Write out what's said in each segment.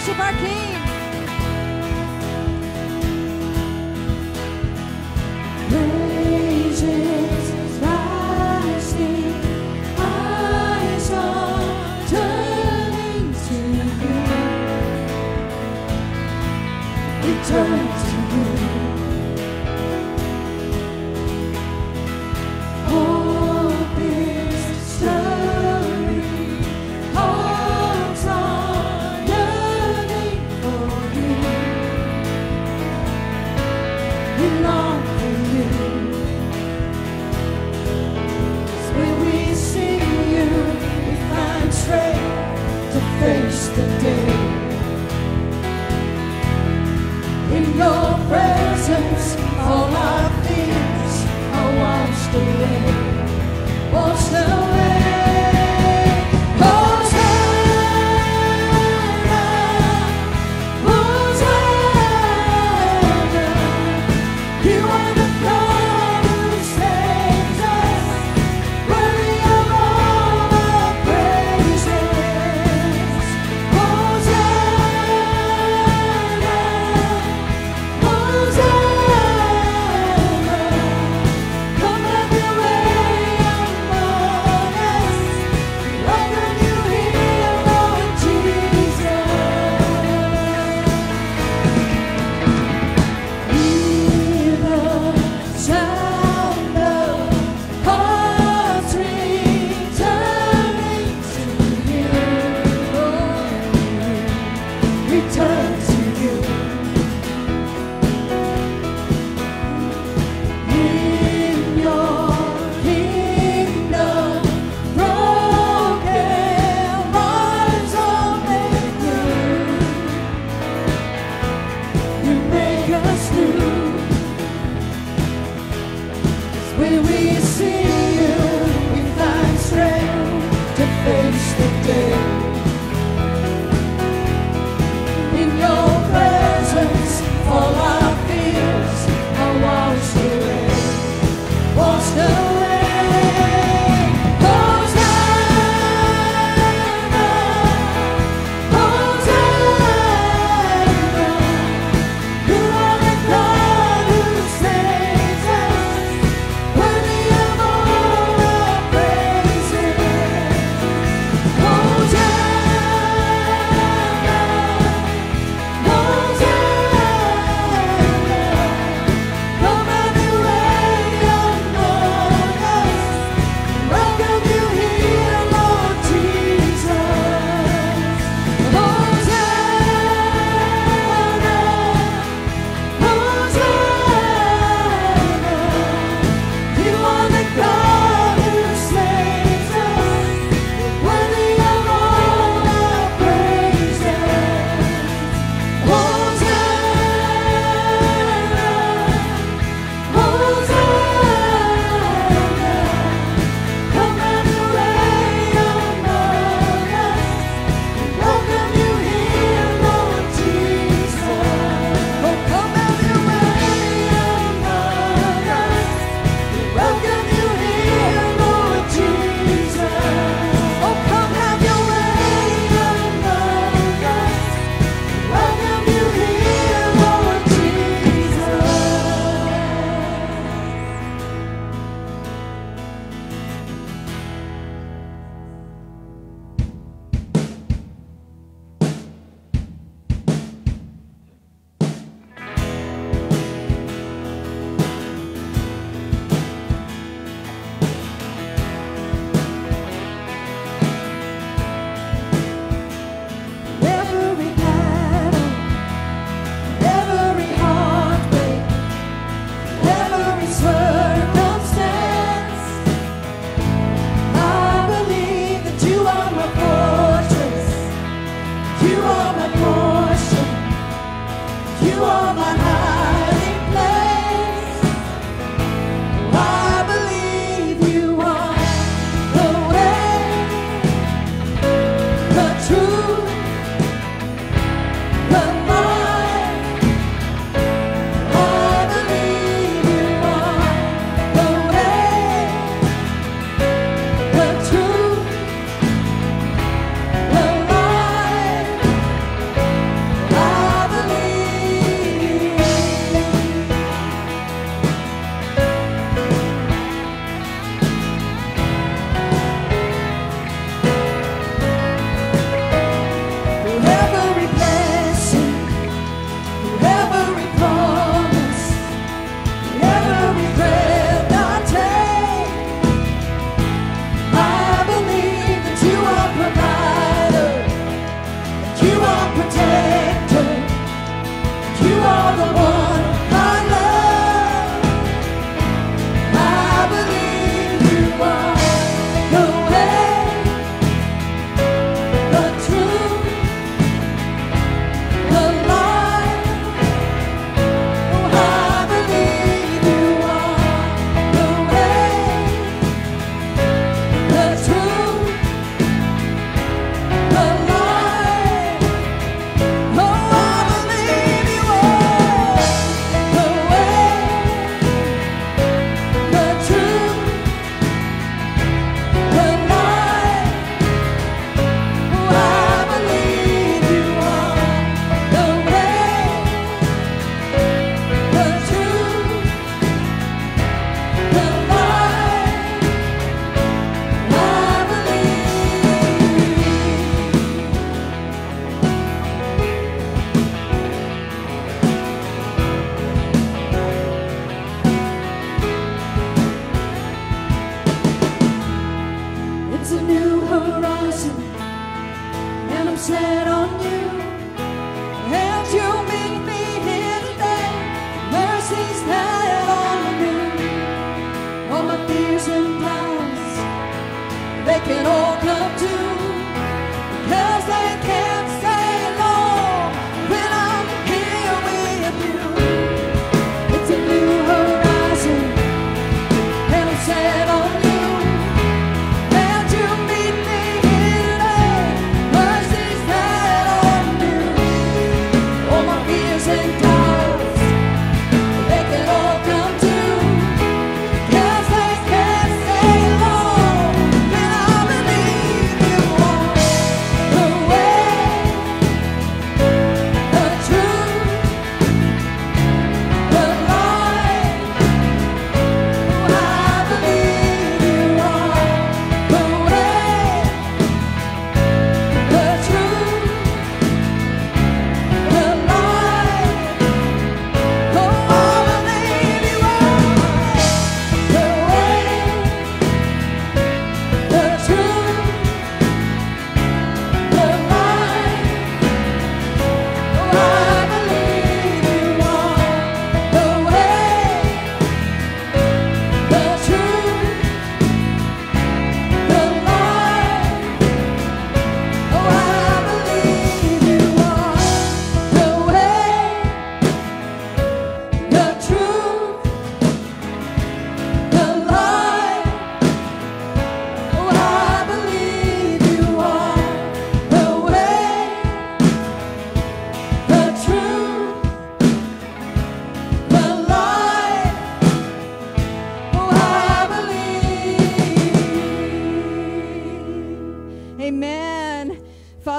Let's stand together and let's worship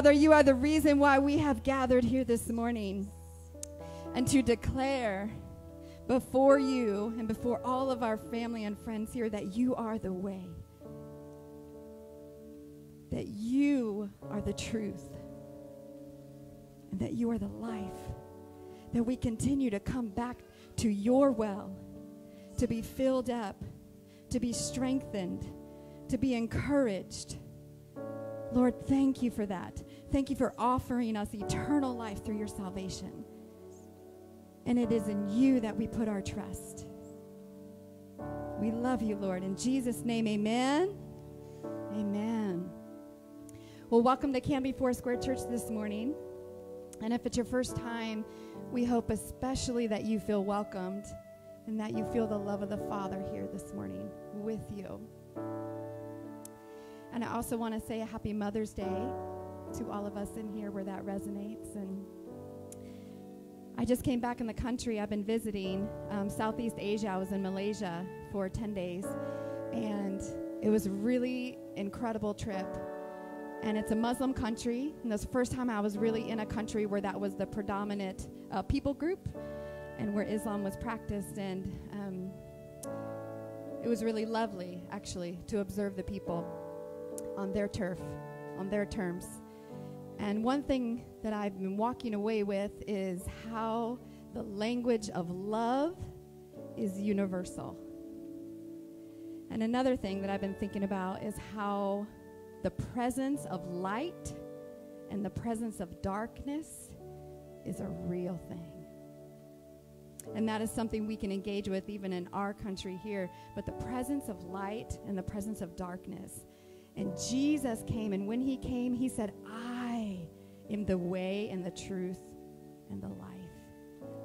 Father, you are the reason why we have gathered here this morning and to declare before you and before all of our family and friends here that you are the way, that you are the truth, and that you are the life, that we continue to come back to your well, to be filled up, to be strengthened, to be encouraged. Lord, thank you for that. Thank you for offering us eternal life through your salvation. And it is in you that we put our trust. We love you, Lord. In Jesus' name, amen. Amen. Well, welcome to Canby Foursquare Church this morning. And if it's your first time, we hope especially that you feel welcomed and that you feel the love of the Father here this morning with you. And I also want to say a happy Mother's Day to all of us in here where that resonates. And I just came back in the country. I've been visiting um, Southeast Asia. I was in Malaysia for 10 days. And it was a really incredible trip. And it's a Muslim country. And the first time I was really in a country where that was the predominant uh, people group and where Islam was practiced. And um, it was really lovely, actually, to observe the people on their turf, on their terms. And one thing that I've been walking away with is how the language of love is universal. And another thing that I've been thinking about is how the presence of light and the presence of darkness is a real thing. And that is something we can engage with even in our country here. But the presence of light and the presence of darkness. And Jesus came, and when he came, he said, I am the way and the truth and the life.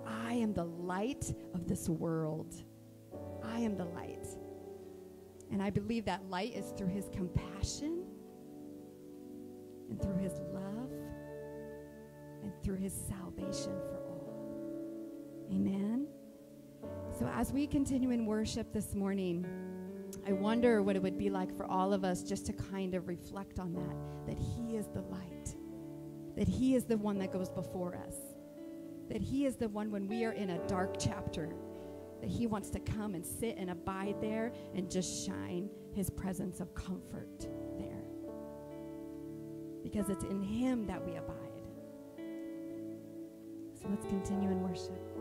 I am the light of this world. I am the light. And I believe that light is through his compassion and through his love and through his salvation for all. Amen. So as we continue in worship this morning, I wonder what it would be like for all of us just to kind of reflect on that that he is the light. That he is the one that goes before us. That he is the one when we are in a dark chapter that he wants to come and sit and abide there and just shine his presence of comfort there. Because it's in him that we abide. So let's continue in worship.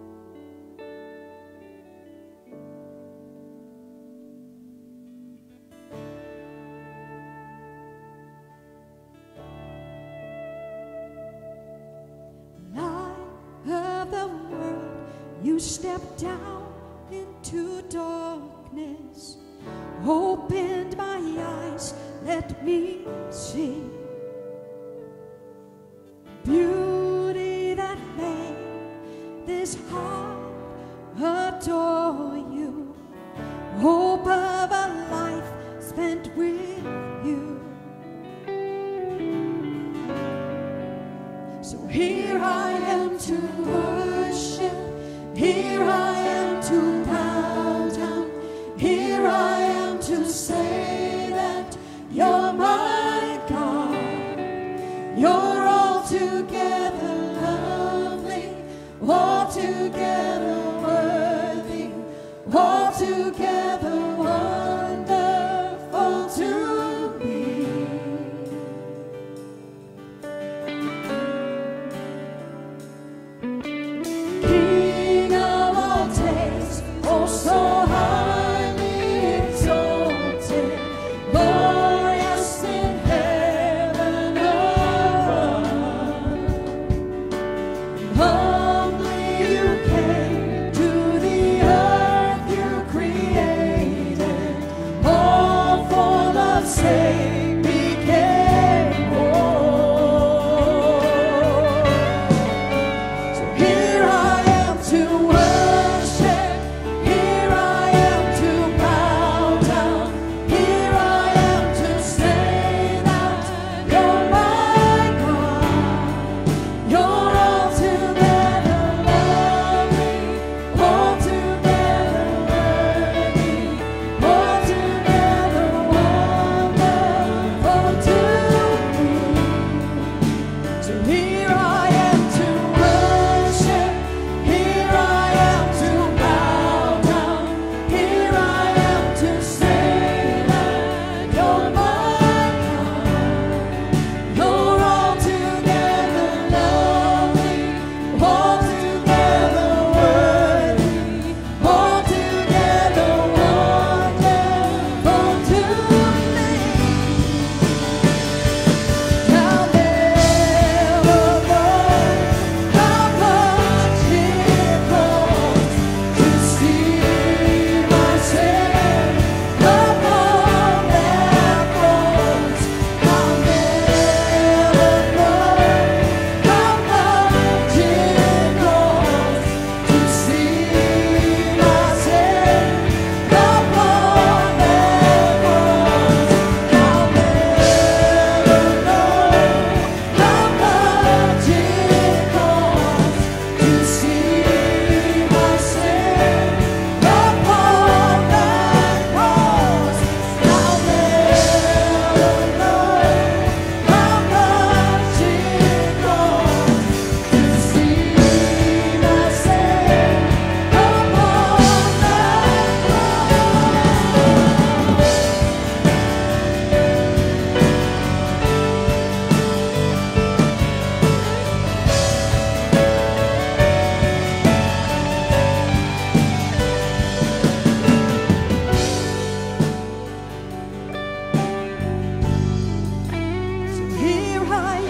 her.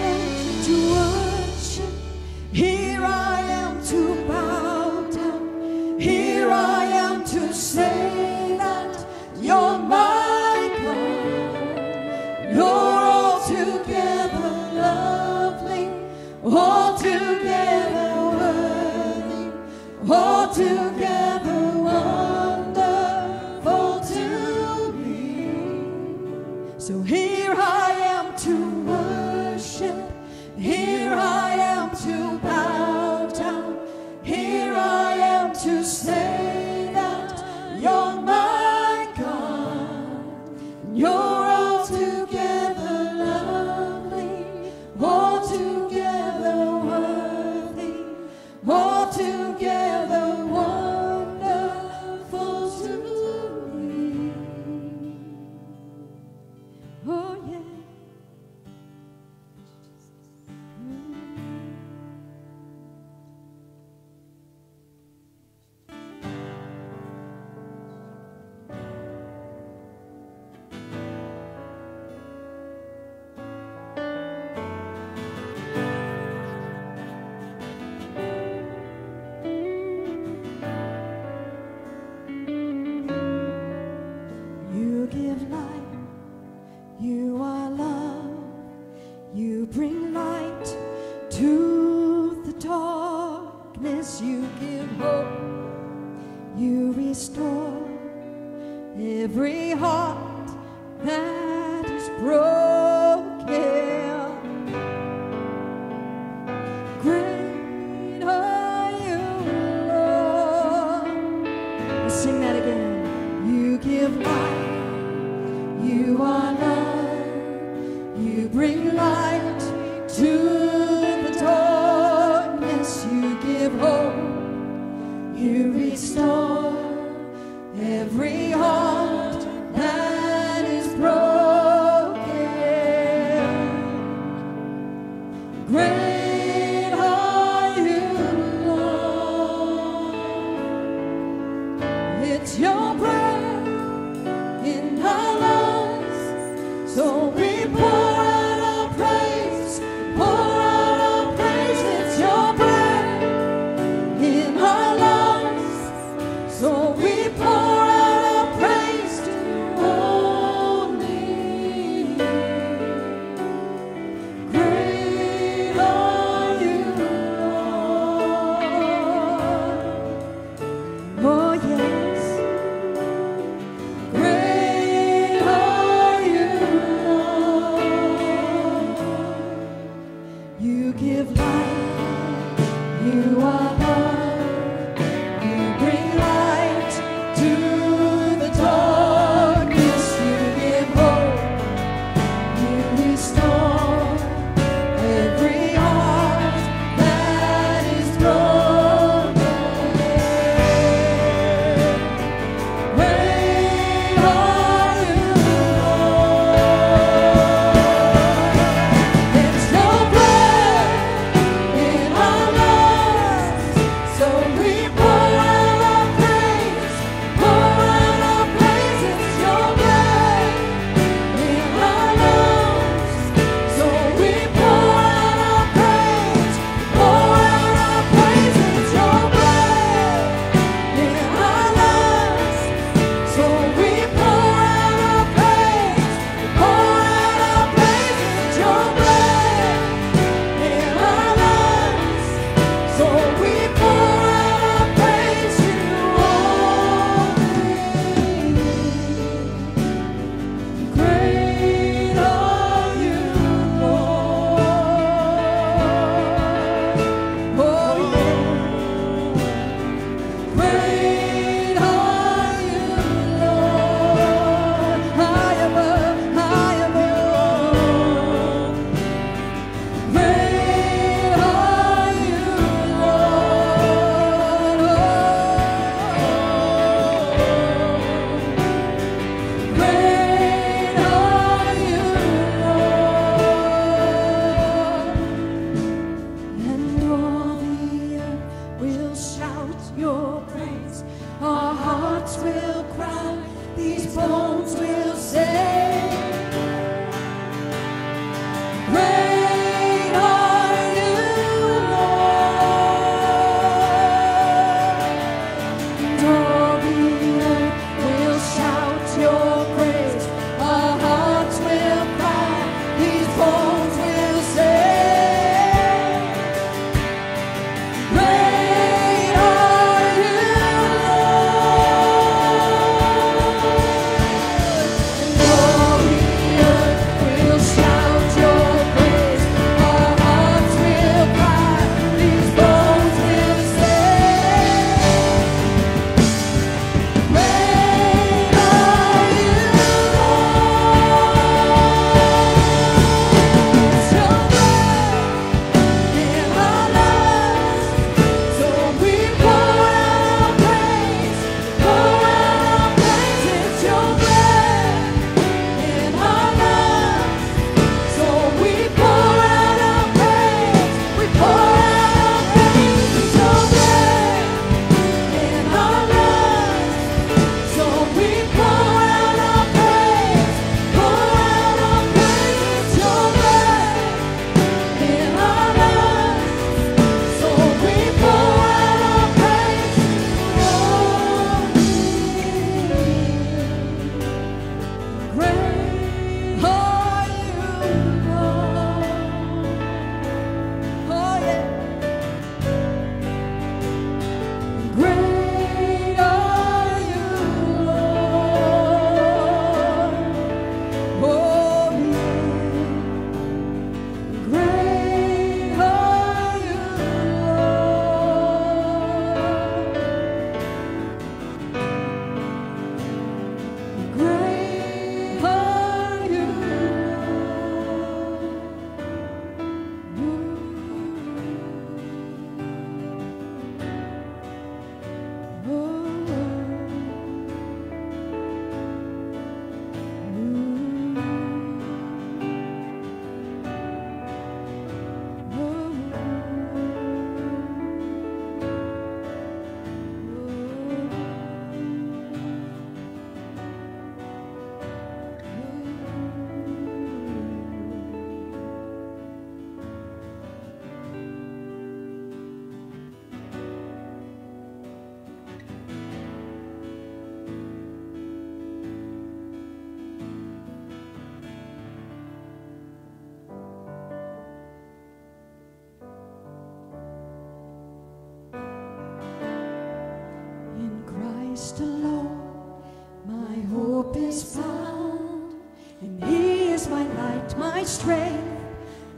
Strength,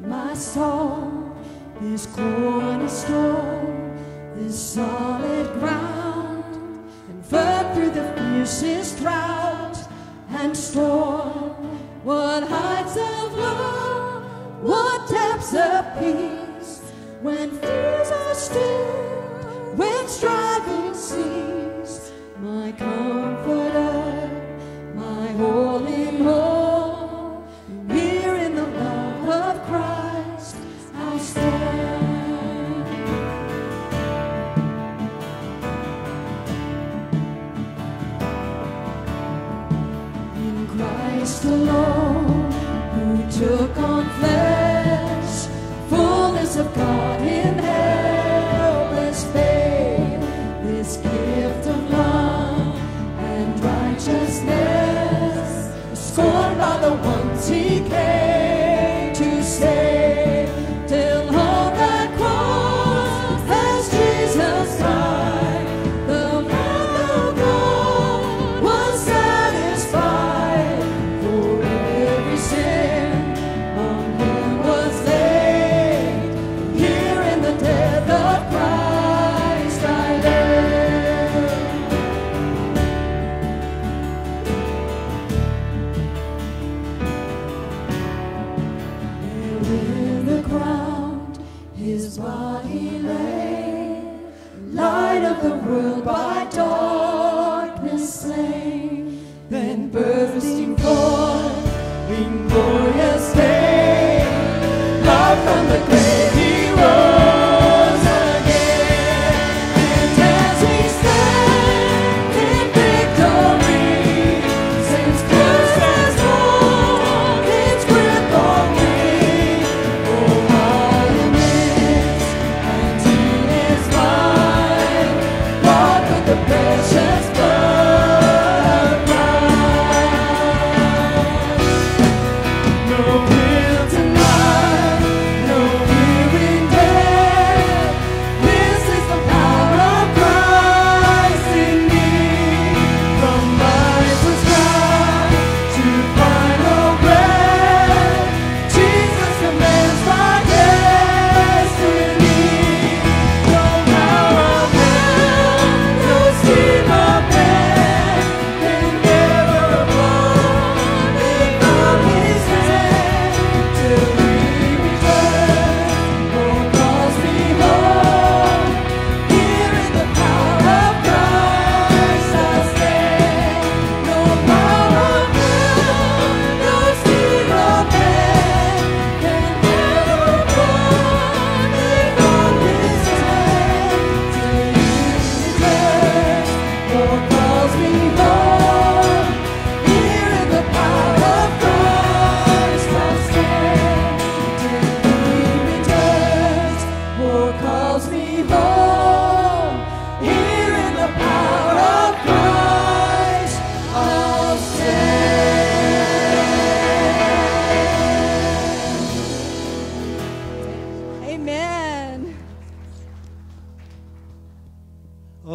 my song, this cornerstone, this solid ground, and firm through the fiercest drought and storm. What heights of love, what depths of peace,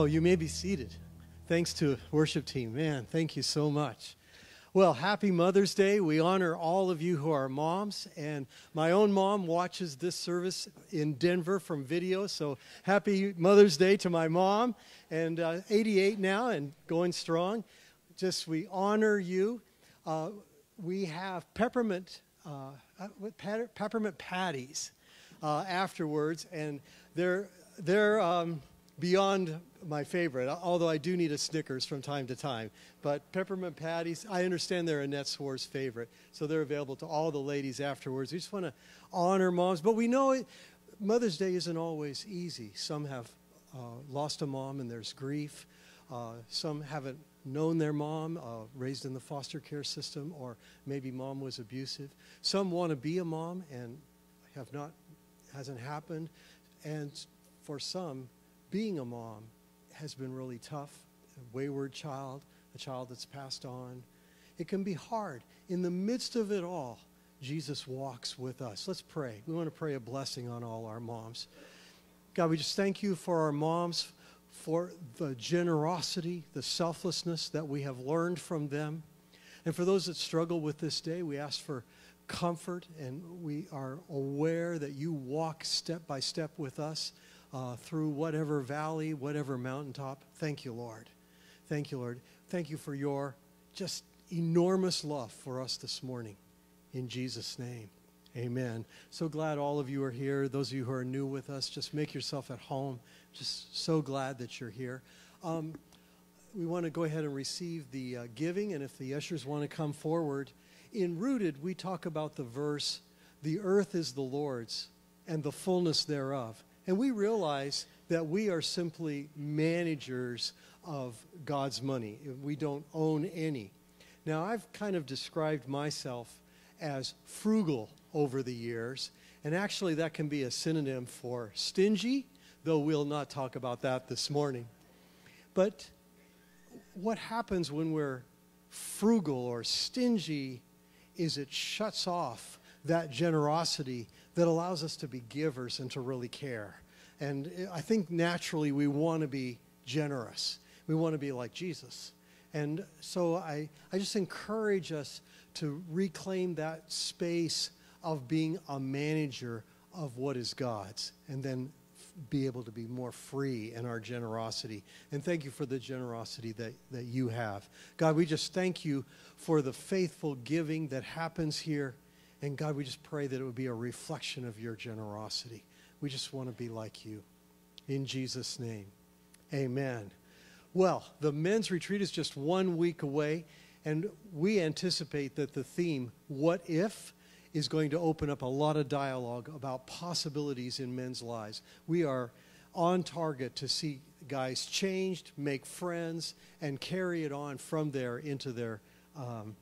Oh, you may be seated. Thanks to worship team. Man, thank you so much. Well, happy Mother's Day. We honor all of you who are moms, and my own mom watches this service in Denver from video. So happy Mother's Day to my mom, and uh, 88 now and going strong. Just we honor you. Uh, we have peppermint uh, uh, peppermint patties uh, afterwards, and they're they're um, beyond my favorite. Although I do need a Snickers from time to time, but peppermint patties, I understand they're Annette Swar's favorite, so they're available to all the ladies afterwards. We just want to honor moms, but we know it, Mother's Day isn't always easy. Some have uh, lost a mom, and there's grief. Uh, some haven't known their mom, uh, raised in the foster care system, or maybe mom was abusive. Some want to be a mom and have not, hasn't happened. And for some, being a mom has been really tough. A wayward child, a child that's passed on. It can be hard. In the midst of it all, Jesus walks with us. Let's pray. We want to pray a blessing on all our moms. God, we just thank you for our moms, for the generosity, the selflessness that we have learned from them. And for those that struggle with this day, we ask for comfort, and we are aware that you walk step by step with us uh, through whatever valley, whatever mountaintop. Thank you, Lord. Thank you, Lord. Thank you for your just enormous love for us this morning. In Jesus' name, amen. So glad all of you are here. Those of you who are new with us, just make yourself at home. Just so glad that you're here. Um, we want to go ahead and receive the uh, giving, and if the ushers want to come forward. In Rooted, we talk about the verse, the earth is the Lord's and the fullness thereof. And we realize that we are simply managers of God's money. We don't own any. Now, I've kind of described myself as frugal over the years, and actually, that can be a synonym for stingy, though we'll not talk about that this morning. But what happens when we're frugal or stingy is it shuts off that generosity that allows us to be givers and to really care. And I think naturally we want to be generous. We want to be like Jesus. And so I, I just encourage us to reclaim that space of being a manager of what is God's and then be able to be more free in our generosity. And thank you for the generosity that, that you have. God, we just thank you for the faithful giving that happens here. And God, we just pray that it would be a reflection of your generosity. We just want to be like you. In Jesus' name, amen. Well, the men's retreat is just one week away, and we anticipate that the theme, What If, is going to open up a lot of dialogue about possibilities in men's lives. We are on target to see guys changed, make friends, and carry it on from there into their um,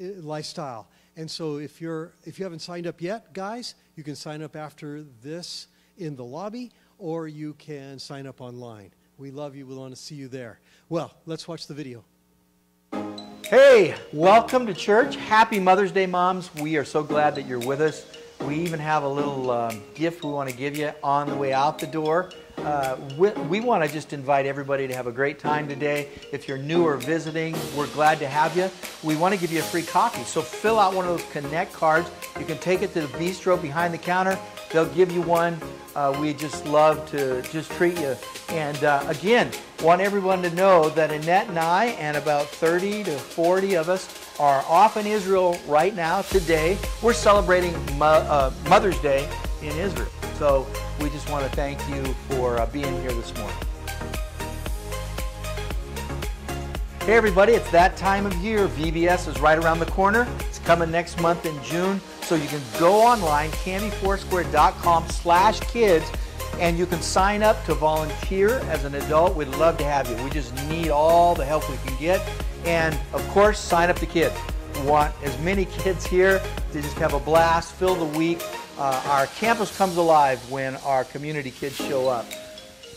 lifestyle. And so if you're if you haven't signed up yet, guys, you can sign up after this in the lobby or you can sign up online. We love you. We want to see you there. Well, let's watch the video. Hey, welcome to church. Happy Mother's Day, moms. We are so glad that you're with us. We even have a little um, gift we want to give you on the way out the door. Uh, we, we want to just invite everybody to have a great time today. If you're new or visiting, we're glad to have you. We want to give you a free coffee. So fill out one of those Connect cards. You can take it to the bistro behind the counter. They'll give you one. Uh, we just love to just treat you. And uh, again, want everyone to know that Annette and I and about 30 to 40 of us are off in Israel right now today. We're celebrating Mo uh, Mother's Day in Israel. So we just want to thank you for uh, being here this morning. Hey everybody, it's that time of year. VBS is right around the corner. It's coming next month in June. So you can go online, canbyfoursquare.com slash kids, and you can sign up to volunteer as an adult. We'd love to have you. We just need all the help we can get. And of course, sign up the kids. We want as many kids here to just have a blast, fill the week. Uh, our campus comes alive when our community kids show up.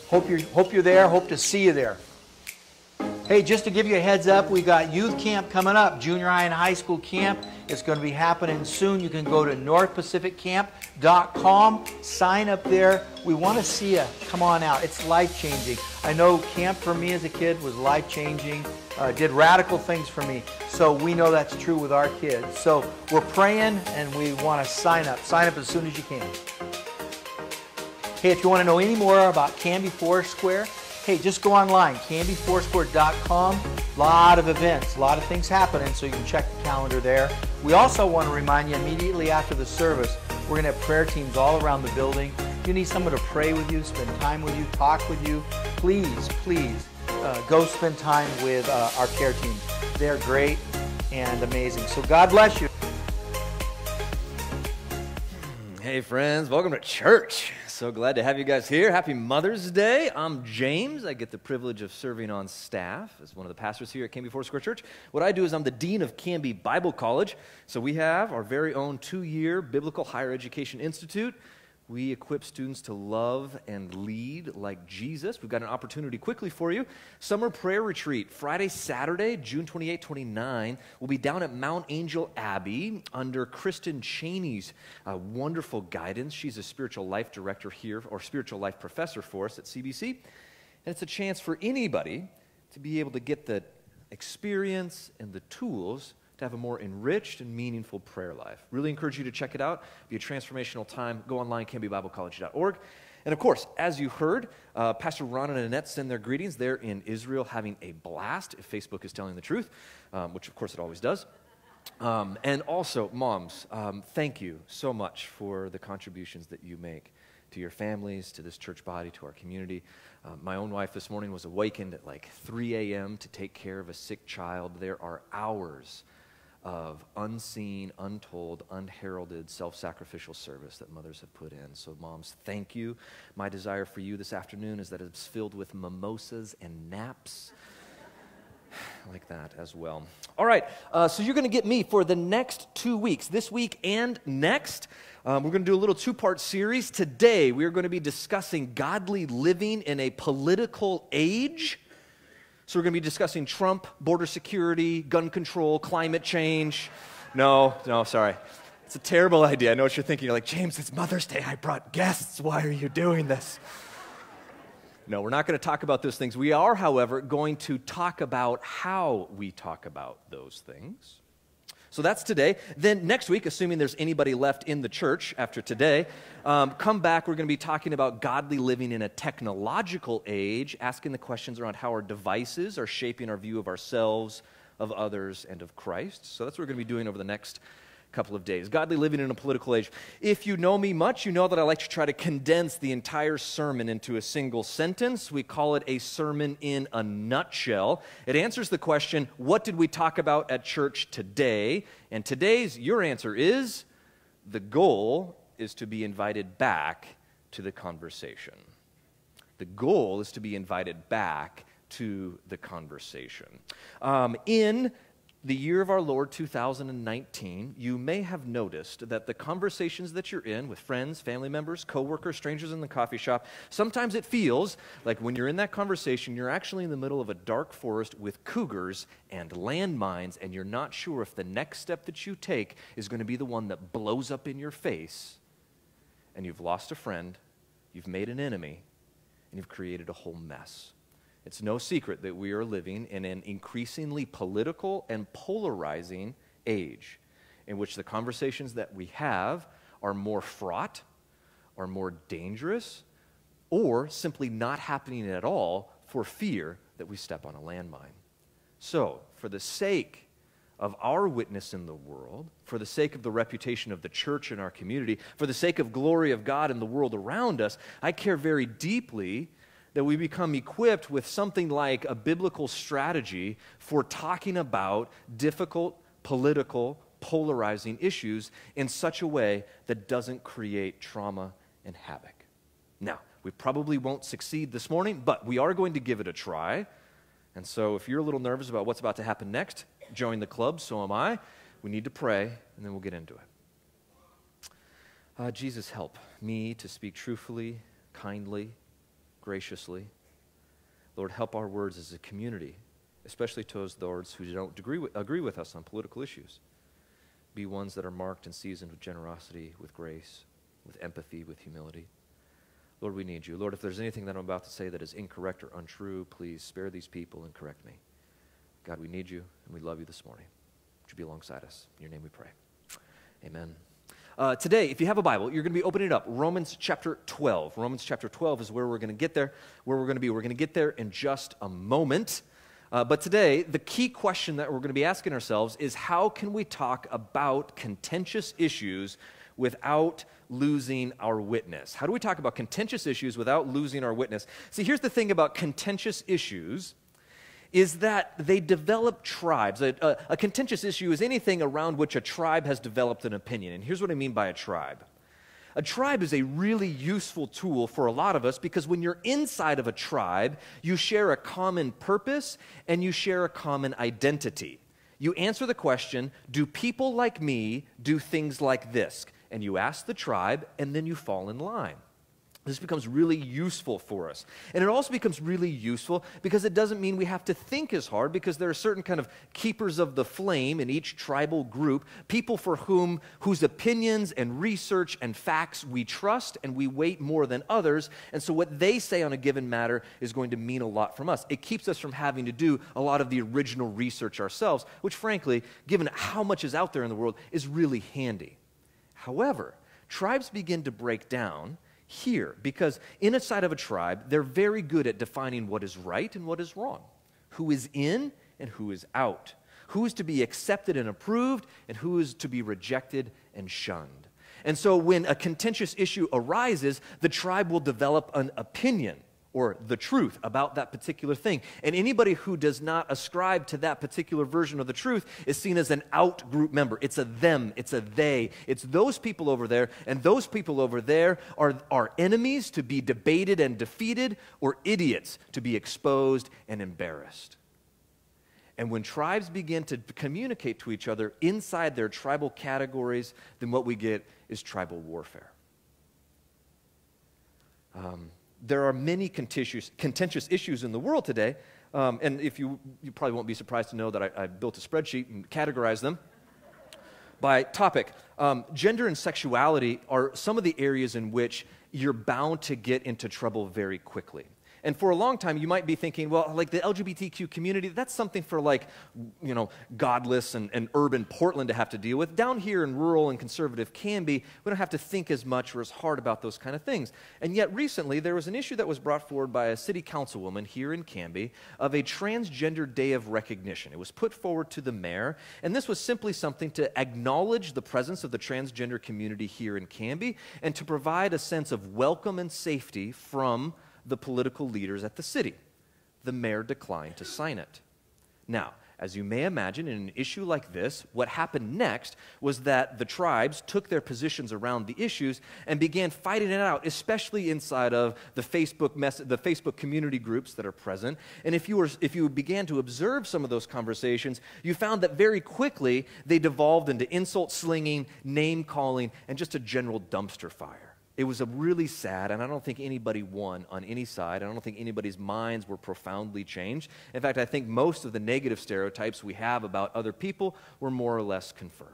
Hope you're, hope you're there. Hope to see you there. Hey, just to give you a heads up, we got youth camp coming up, junior high and high school camp. It's going to be happening soon. You can go to northpacificcamp.com, sign up there. We want to see you. Come on out. It's life changing. I know camp for me as a kid was life changing, uh, did radical things for me. So we know that's true with our kids. So we're praying and we want to sign up. Sign up as soon as you can. Hey, if you want to know any more about Canby Foursquare, hey, just go online, canbyfoursquare.com. A lot of events, a lot of things happening, so you can check the calendar there. We also want to remind you immediately after the service, we're going to have prayer teams all around the building. If you need someone to pray with you, spend time with you, talk with you, please, please uh, go spend time with uh, our care team. They're great and amazing. So God bless you. Hey, friends, welcome to church. So glad to have you guys here. Happy Mother's Day. I'm James. I get the privilege of serving on staff as one of the pastors here at Canby Foursquare Church. What I do is I'm the dean of Canby Bible College. So we have our very own two year Biblical Higher Education Institute. We equip students to love and lead like Jesus. We've got an opportunity quickly for you. Summer prayer retreat, Friday, Saturday, June 28, 29. We'll be down at Mount Angel Abbey under Kristen Cheney's uh, wonderful guidance. She's a spiritual life director here, or spiritual life professor for us at CBC. And it's a chance for anybody to be able to get the experience and the tools to have a more enriched and meaningful prayer life. Really encourage you to check it out. Be a transformational time. Go online, canbybiblecollege.org. And of course, as you heard, uh, Pastor Ron and Annette send their greetings. They're in Israel having a blast, if Facebook is telling the truth, um, which of course it always does. Um, and also, moms, um, thank you so much for the contributions that you make to your families, to this church body, to our community. Uh, my own wife this morning was awakened at like 3 a.m. to take care of a sick child. There are hours of unseen, untold, unheralded self sacrificial service that mothers have put in. So, moms, thank you. My desire for you this afternoon is that it's filled with mimosas and naps. like that as well. All right, uh, so you're going to get me for the next two weeks, this week and next. Um, we're going to do a little two part series. Today, we are going to be discussing godly living in a political age. So, we're going to be discussing Trump, border security, gun control, climate change. No, no, sorry. It's a terrible idea. I know what you're thinking. You're like, James, it's Mother's Day. I brought guests. Why are you doing this? No, we're not going to talk about those things. We are, however, going to talk about how we talk about those things. So that's today. Then next week, assuming there's anybody left in the church after today, um, come back. We're going to be talking about godly living in a technological age, asking the questions around how our devices are shaping our view of ourselves, of others, and of Christ. So that's what we're going to be doing over the next couple of days. Godly living in a political age. If you know me much, you know that I like to try to condense the entire sermon into a single sentence. We call it a sermon in a nutshell. It answers the question, what did we talk about at church today? And today's your answer is the goal is to be invited back to the conversation. The goal is to be invited back to the conversation. Um, in the year of our Lord 2019, you may have noticed that the conversations that you're in with friends, family members, coworkers, strangers in the coffee shop, sometimes it feels like when you're in that conversation, you're actually in the middle of a dark forest with cougars and landmines, and you're not sure if the next step that you take is going to be the one that blows up in your face, and you've lost a friend, you've made an enemy, and you've created a whole mess. It's no secret that we are living in an increasingly political and polarizing age in which the conversations that we have are more fraught, are more dangerous, or simply not happening at all for fear that we step on a landmine. So, for the sake of our witness in the world, for the sake of the reputation of the church in our community, for the sake of glory of God in the world around us, I care very deeply that we become equipped with something like a biblical strategy for talking about difficult political, polarizing issues in such a way that doesn't create trauma and havoc. Now, we probably won't succeed this morning, but we are going to give it a try. And so, if you're a little nervous about what's about to happen next, join the club, so am I. We need to pray, and then we'll get into it. Uh, Jesus, help me to speak truthfully, kindly, graciously. Lord, help our words as a community, especially towards those who don't agree with, agree with us on political issues. Be ones that are marked and seasoned with generosity, with grace, with empathy, with humility. Lord, we need you. Lord, if there's anything that I'm about to say that is incorrect or untrue, please spare these people and correct me. God, we need you and we love you this morning. Would you be alongside us? In your name we pray. Amen. Uh, today, if you have a Bible, you're going to be opening it up. Romans chapter 12. Romans chapter 12 is where we're going to get there, where we're going to be. We're going to get there in just a moment. Uh, but today, the key question that we're going to be asking ourselves is how can we talk about contentious issues without losing our witness? How do we talk about contentious issues without losing our witness? See, here's the thing about contentious issues is that they develop tribes. A, a, a, contentious issue is anything around which a tribe has developed an opinion. And here's what I mean by a tribe a tribe is a really useful tool for a lot of us because when you're inside of a tribe, you share a common purpose and you share a common identity. You answer the question Do people like me do things like this? And you ask the tribe, and then you fall in line. This becomes really useful for us. And it also becomes really useful because it doesn't mean we have to think as hard because there are certain kind of keepers of the flame in each tribal group, people for whom whose opinions and research and facts we trust and we weight more than others. And so what they say on a given matter is going to mean a lot from us. It keeps us from having to do a lot of the original research ourselves, which frankly, given how much is out there in the world, is really handy. However, tribes begin to break down here because inside of a tribe, they're very good at defining what is right and what is wrong, who is in and who is out, who is to be accepted and approved, and who is to be rejected and shunned. And so when a contentious issue arises, the tribe will develop an opinion or the truth about that particular thing. And anybody who does not ascribe to that particular version of the truth is seen as an out group member. It's a them, it's a they. It's those people over there, and those people over there are, are enemies to be debated and defeated, or idiots to be exposed and embarrassed. And when tribes begin to communicate to each other inside their tribal categories, then what we get is tribal warfare. Um, there are many contentious, contentious issues in the world today. Um, and if you, you probably won't be surprised to know that I, I built a spreadsheet and categorized them by topic. Um, gender and sexuality are some of the areas in which you're bound to get into trouble very quickly. And for a long time, you might be thinking, well, like the LGBTQ community, that's something for like, you know, godless and, and urban Portland to have to deal with. Down here in rural and conservative Canby, we don't have to think as much or as hard about those kind of things. And yet, recently, there was an issue that was brought forward by a city councilwoman here in Canby of a transgender day of recognition. It was put forward to the mayor, and this was simply something to acknowledge the presence of the transgender community here in Canby and to provide a sense of welcome and safety from the political leaders at the city. The mayor declined to sign it. Now, as you may imagine, in an issue like this, what happened next was that the tribes took their positions around the issues and began fighting it out, especially inside of the Facebook, mess- the Facebook community groups that are present. And if you, were, if you began to observe some of those conversations, you found that very quickly they devolved into insult slinging, name calling, and just a general dumpster fire. It was a really sad, and I don't think anybody won on any side. I don't think anybody's minds were profoundly changed. In fact, I think most of the negative stereotypes we have about other people were more or less confirmed.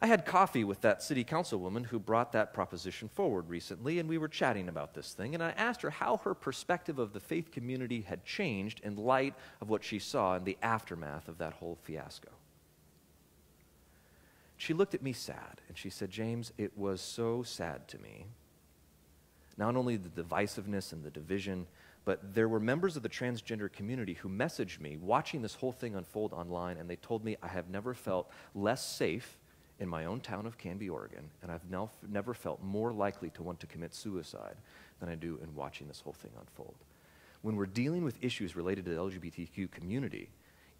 I had coffee with that city councilwoman who brought that proposition forward recently, and we were chatting about this thing. And I asked her how her perspective of the faith community had changed in light of what she saw in the aftermath of that whole fiasco. She looked at me sad and she said, James, it was so sad to me. Not only the divisiveness and the division, but there were members of the transgender community who messaged me watching this whole thing unfold online, and they told me I have never felt less safe in my own town of Canby, Oregon, and I've never felt more likely to want to commit suicide than I do in watching this whole thing unfold. When we're dealing with issues related to the LGBTQ community,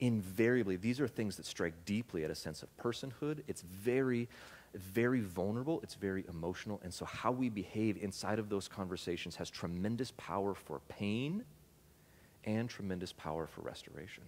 invariably, these are things that strike deeply at a sense of personhood. It's very, very vulnerable, it's very emotional. And so, how we behave inside of those conversations has tremendous power for pain and tremendous power for restoration.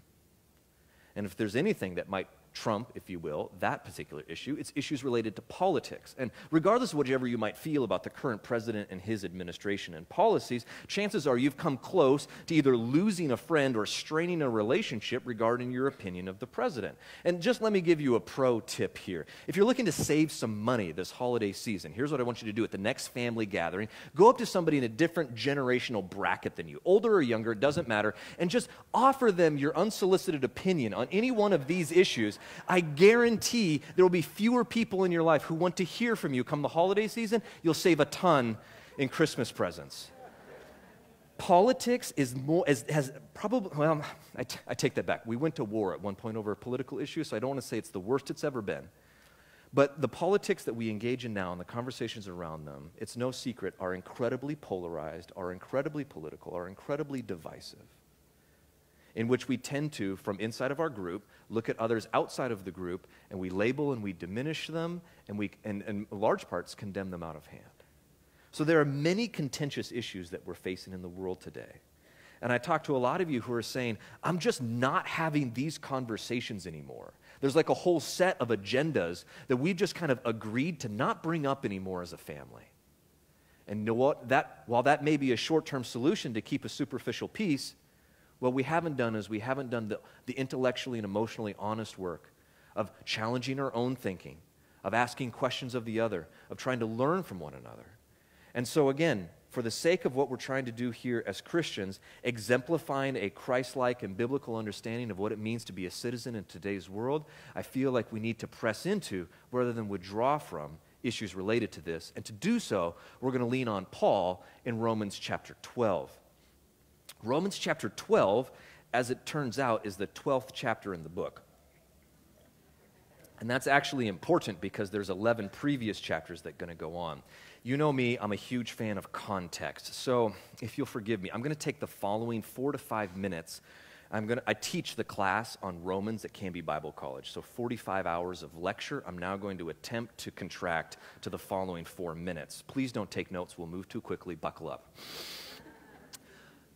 And if there's anything that might trump, if you will, that particular issue. It's issues related to politics. And regardless of whatever you might feel about the current president and his administration and policies, chances are you've come close to either losing a friend or straining a relationship regarding your opinion of the president. And just let me give you a pro tip here. If you're looking to save some money this holiday season, here's what I want you to do at the next family gathering go up to somebody in a different generational bracket than you, older or younger, it doesn't matter, and just offer them your unsolicited opinion on any one of these issues I guarantee there will be fewer people in your life who want to hear from you come the holiday season. You'll save a ton in Christmas presents. Politics is more, as, has probably, well, I, take that back. We went to war at one point over a political issue, so I don't want to say it's the worst it's ever been. But the politics that we engage in now and the conversations around them, it's no secret, are incredibly polarized, are incredibly political, are incredibly divisive in which we tend to, from inside of our group, look at others outside of the group and we label and we diminish them and we, and, large parts, condemn them out of hand. So there are many contentious issues that we're facing in the world today. And I talk to a lot of you who are saying, I'm just not having these conversations anymore. There's like a whole set of agendas that we've just kind of agreed to not bring up anymore as a family. And know what? That, while that may be a short term solution to keep a superficial peace, what we haven't done is we haven't done the, the intellectually and emotionally honest work of challenging our own thinking, of asking questions of the other, of trying to learn from one another. And so, again, for the sake of what we're trying to do here as Christians, exemplifying a Christ like and biblical understanding of what it means to be a citizen in today's world, I feel like we need to press into rather than withdraw from issues related to this. And to do so, we're going to lean on Paul in Romans chapter 12. Romans chapter 12, as it turns out, is the 12th chapter in the book. And that's actually important because there's 11 previous chapters that are going to go on. You know me, I'm a huge fan of context. So, if you'll forgive me, I'm going to take the following 4 to 5 minutes. I'm going to I teach the class on Romans at Canby Bible College. So, 45 hours of lecture. I'm now going to attempt to contract to the following 4 minutes. Please don't take notes. We'll move too quickly. Buckle up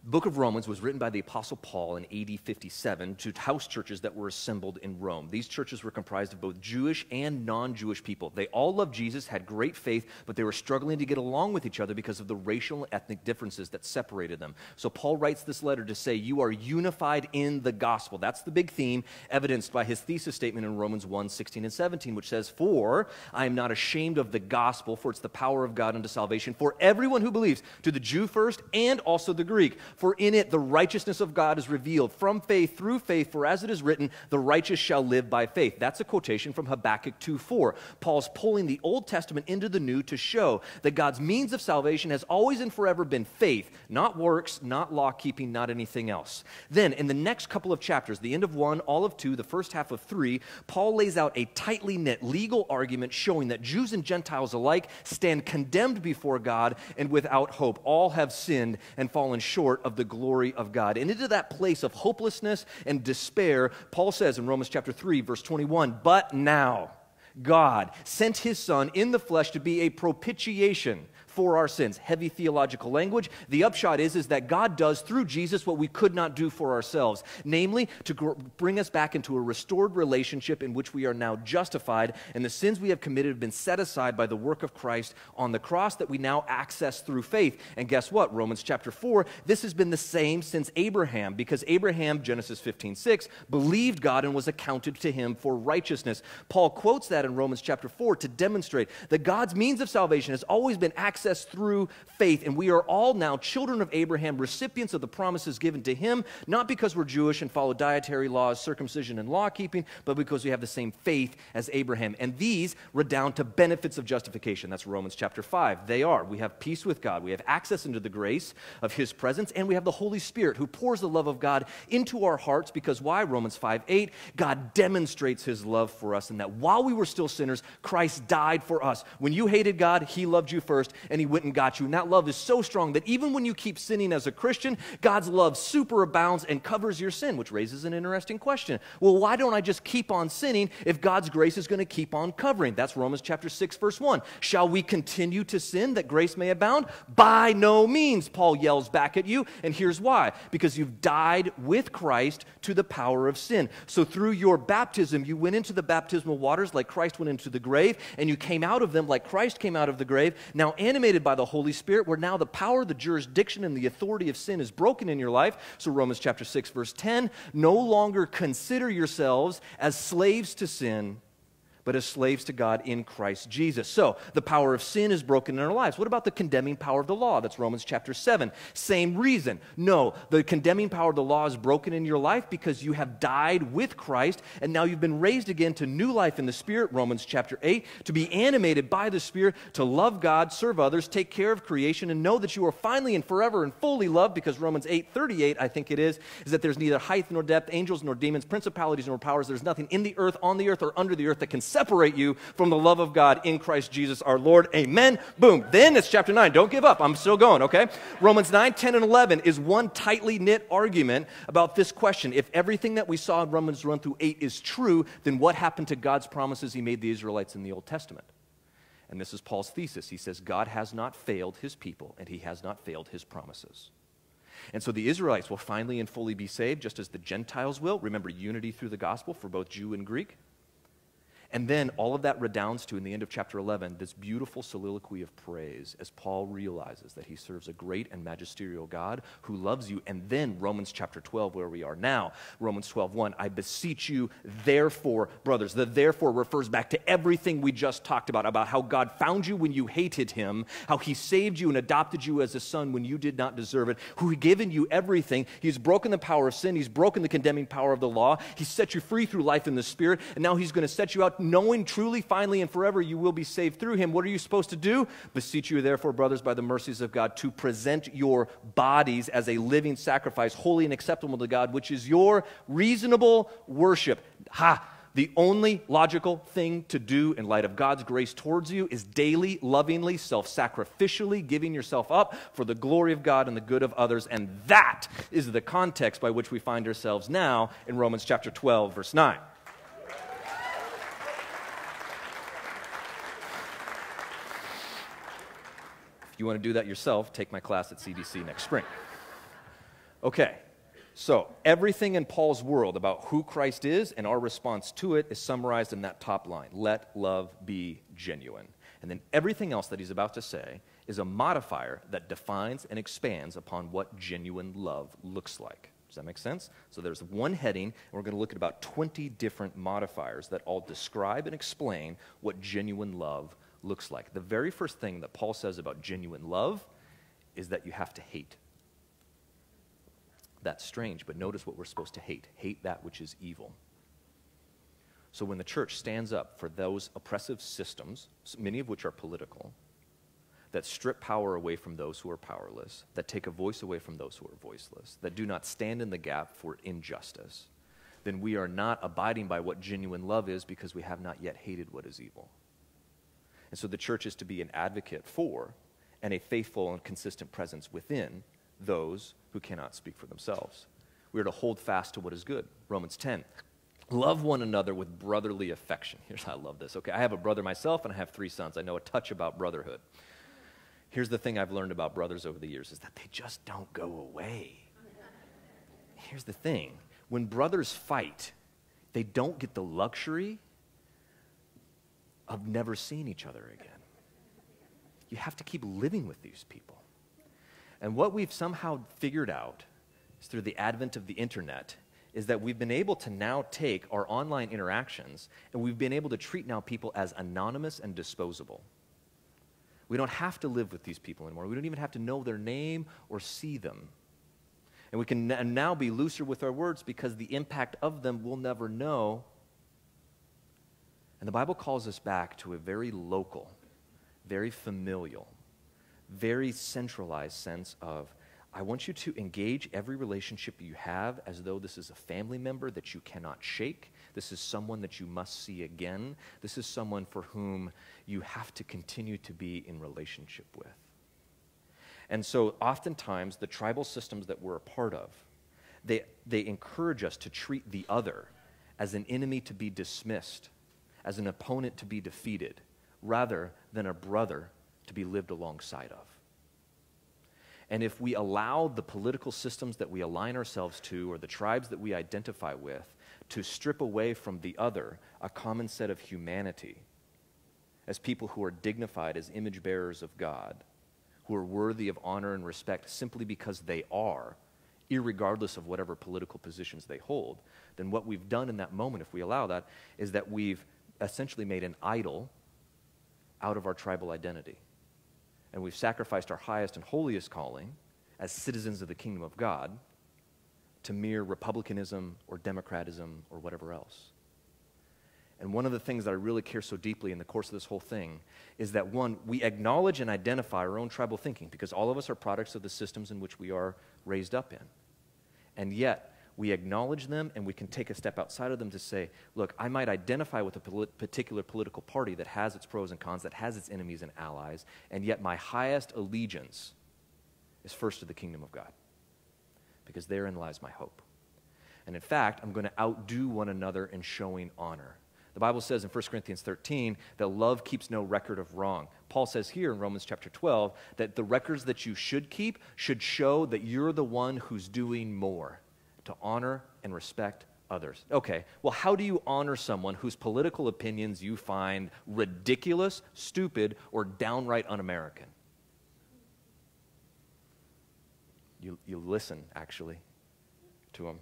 book of Romans was written by the Apostle Paul in AD 57 to house churches that were assembled in Rome. These churches were comprised of both Jewish and non Jewish people. They all loved Jesus, had great faith, but they were struggling to get along with each other because of the racial and ethnic differences that separated them. So Paul writes this letter to say, You are unified in the gospel. That's the big theme, evidenced by his thesis statement in Romans 1 16 and 17, which says, For I am not ashamed of the gospel, for it's the power of God unto salvation for everyone who believes, to the Jew first and also the Greek. For in it the righteousness of God is revealed from faith through faith, for as it is written, the righteous shall live by faith. That's a quotation from Habakkuk 2 4. Paul's pulling the Old Testament into the New to show that God's means of salvation has always and forever been faith, not works, not law keeping, not anything else. Then, in the next couple of chapters, the end of one, all of two, the first half of three, Paul lays out a tightly knit legal argument showing that Jews and Gentiles alike stand condemned before God and without hope. All have sinned and fallen short of the glory of God. And into that place of hopelessness and despair, Paul says in Romans chapter 3, verse 21, but now God sent his Son in the flesh to be a propitiation for our sins. Heavy theological language. The upshot is, is that God does through Jesus what we could not do for ourselves, namely to gr- bring us back into a restored relationship in which we are now justified, and the sins we have committed have been set aside by the work of Christ on the cross that we now access through faith. And guess what? Romans chapter 4, this has been the same since Abraham, because Abraham, Genesis 15, 6, believed God and was accounted to him for righteousness. Paul quotes that in Romans chapter 4 to demonstrate that God's means of salvation has always been accessed access through faith. And we are all now children of Abraham, recipients of the promises given to him, not because we're Jewish and follow dietary laws, circumcision, and law keeping, but because we have the same faith as Abraham. And these redound to benefits of justification. That's Romans chapter 5. They are. We have peace with God, we have access into the grace of his presence, and we have the Holy Spirit who pours the love of God into our hearts because why? Romans 5 8, God demonstrates his love for us, and that while we were still sinners, Christ died for us. When you hated God, he loved you first, and he went and got you. And that love is so strong that even when you keep sinning as a Christian, God's love superabounds and covers your sin, which raises an interesting question. Well, why don't I just keep on sinning if God's grace is going to keep on covering? That's Romans chapter 6, verse 1. Shall we continue to sin that grace may abound? By no means, Paul yells back at you. And here's why because you've died with Christ to the power of sin. So through your baptism, you went into the baptismal waters like Christ went into the grave, and you came out of them like Christ came out of the grave. Now, animated by the Holy Spirit, where now the power, the jurisdiction, and the authority of sin is broken in your life. So, Romans chapter 6, verse 10 no longer consider yourselves as slaves to sin but as slaves to God in Christ Jesus. So, the power of sin is broken in our lives. What about the condemning power of the law? That's Romans chapter 7. Same reason. No, the condemning power of the law is broken in your life because you have died with Christ and now you've been raised again to new life in the Spirit, Romans chapter 8, to be animated by the Spirit, to love God, serve others, take care of creation, and know that you are finally and forever and fully loved because Romans 8 38, I think it is, is that there's neither height nor depth, angels nor demons, principalities nor powers. There's nothing in the earth, on the earth, or under the earth that can separate you from the love of God in Christ Jesus our Lord. Amen. Boom. Then it's chapter 9. Don't give up. I'm still going, okay? Romans 9, 10, and 11 is one tightly knit argument about this question. If everything that we saw in Romans 1 through 8 is true, then what happened to God's promises he made the Israelites in the Old Testament? And this is Paul's thesis. He says, God has not failed his people, and he has not failed his promises. And so the Israelites will finally and fully be saved, just as the Gentiles will. Remember, unity through the gospel for both Jew and Greek. And then all of that redounds to, in the end of chapter 11, this beautiful soliloquy of praise as Paul realizes that he serves a great and magisterial God who loves you. And then Romans chapter 12, where we are now, Romans 12, 1, I beseech you, therefore, brothers. The therefore refers back to everything we just talked about, about how God found you when you hated him, how he saved you and adopted you as a son when you did not deserve it, who he given you everything. He's broken the power of sin, he's broken the condemning power of the law, he set you free through life in the Spirit, and now he's going to set you out knowing truly, finally, and forever you will be saved through him. What are you supposed to do? Beseech you, therefore, brothers, by the mercies of God, to present your bodies as a living sacrifice, holy and acceptable to God, which is your reasonable worship. Ha! The only logical thing to do in light of God's grace towards you is daily, lovingly, self sacrificially giving yourself up for the glory of God and the good of others. And that is the context by which we find ourselves now in Romans chapter 12, verse 9. You want to do that yourself, take my class at CBC next spring. Okay, so everything in Paul's world about who Christ is and our response to it is summarized in that top line let love be genuine. And then everything else that he's about to say is a modifier that defines and expands upon what genuine love looks like. Does that make sense? So there's one heading, and we're going to look at about 20 different modifiers that all describe and explain what genuine love looks like. The very first thing that Paul says about genuine love is that you have to hate. That's strange, but notice what we're supposed to hate hate that which is evil. So when the church stands up for those oppressive systems, many of which are political, that strip power away from those who are powerless, that take a voice away from those who are voiceless, that do not stand in the gap for injustice, then we are not abiding by what genuine love is because we have not yet hated what is evil. And so the church is to be an advocate for and a faithful and consistent presence within those who cannot speak for themselves. We are to hold fast to what is good. Romans 10. Love one another with brotherly affection. Here's how I love this. Okay, I have a brother myself and I have three sons. I know a touch about brotherhood. Here's the thing I've learned about brothers over the years is that they just don't go away. Here's the thing when brothers fight, they don't get the luxury of never seeing each other again. You have to keep living with these people. And what we've somehow figured out is through the advent of the internet is that we've been able to now take our online interactions and we've been able to treat now people as anonymous and disposable. We don't have to live with these people anymore. We don't even have to know their name or see them. And we can now be looser with our words because the impact of them we'll never know and the Bible calls us back to a very local, very familial, very centralized sense of I want you to engage every relationship you have as though this is a family member that you cannot shake. This is someone that you must see again. This is someone for whom you have to continue to be in relationship with. And so, oftentimes, the tribal systems that we're a part of, they, they encourage us to treat the other as an enemy to be dismissed as an opponent to be defeated rather than a brother to be lived alongside of. And if we allow the political systems that we align ourselves to or the tribes that we identify with to strip away from the other a common set of humanity as people who are dignified as image bearers of God, who are worthy of honor and respect simply because they are, regardless of whatever political positions they hold, then what we've done in that moment, if we allow that, is that we've essentially made an idol out of our tribal identity. And we've sacrificed our highest and holiest calling as citizens of the kingdom of God to mere republicanism or democratism or whatever else. And one of the things that I really care so deeply in the course of this whole thing is that one, we acknowledge and identify our own tribal thinking because all of us are products of the systems in which we are raised up in. And yet, we acknowledge them and we can take a step outside of them to say, look, I might identify with a polit- particular political party that has its pros and cons, that has its enemies and allies, and yet my highest allegiance is first to the kingdom of God because therein lies my hope. And in fact, I'm going to outdo one another in showing honor. The Bible says in 1 Corinthians 13 that love keeps no record of wrong. Paul says here in Romans chapter 12 that the records that you should keep should show that you're the one who's doing more to honor and respect others. Okay, well, how do you honor someone whose political opinions you find ridiculous, stupid, or downright un American? You, you listen, actually, to them.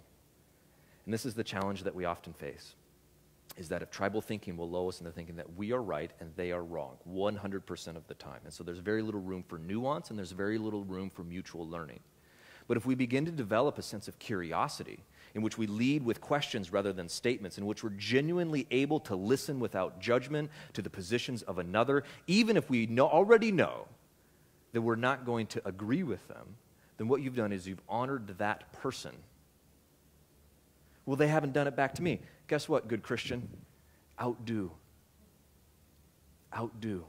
And this is the challenge that we often face is that if tribal thinking will lull us into thinking that we are right and they are wrong 100% of the time. And so there's very little room for nuance and there's very little room for mutual learning. But if we begin to develop a sense of curiosity, in which we lead with questions rather than statements, in which we're genuinely able to listen without judgment to the positions of another, even if we know, already know that we're not going to agree with them, then what you've done is you've honored that person. Well, they haven't done it back to me. Guess what, good Christian? Outdo. Outdo.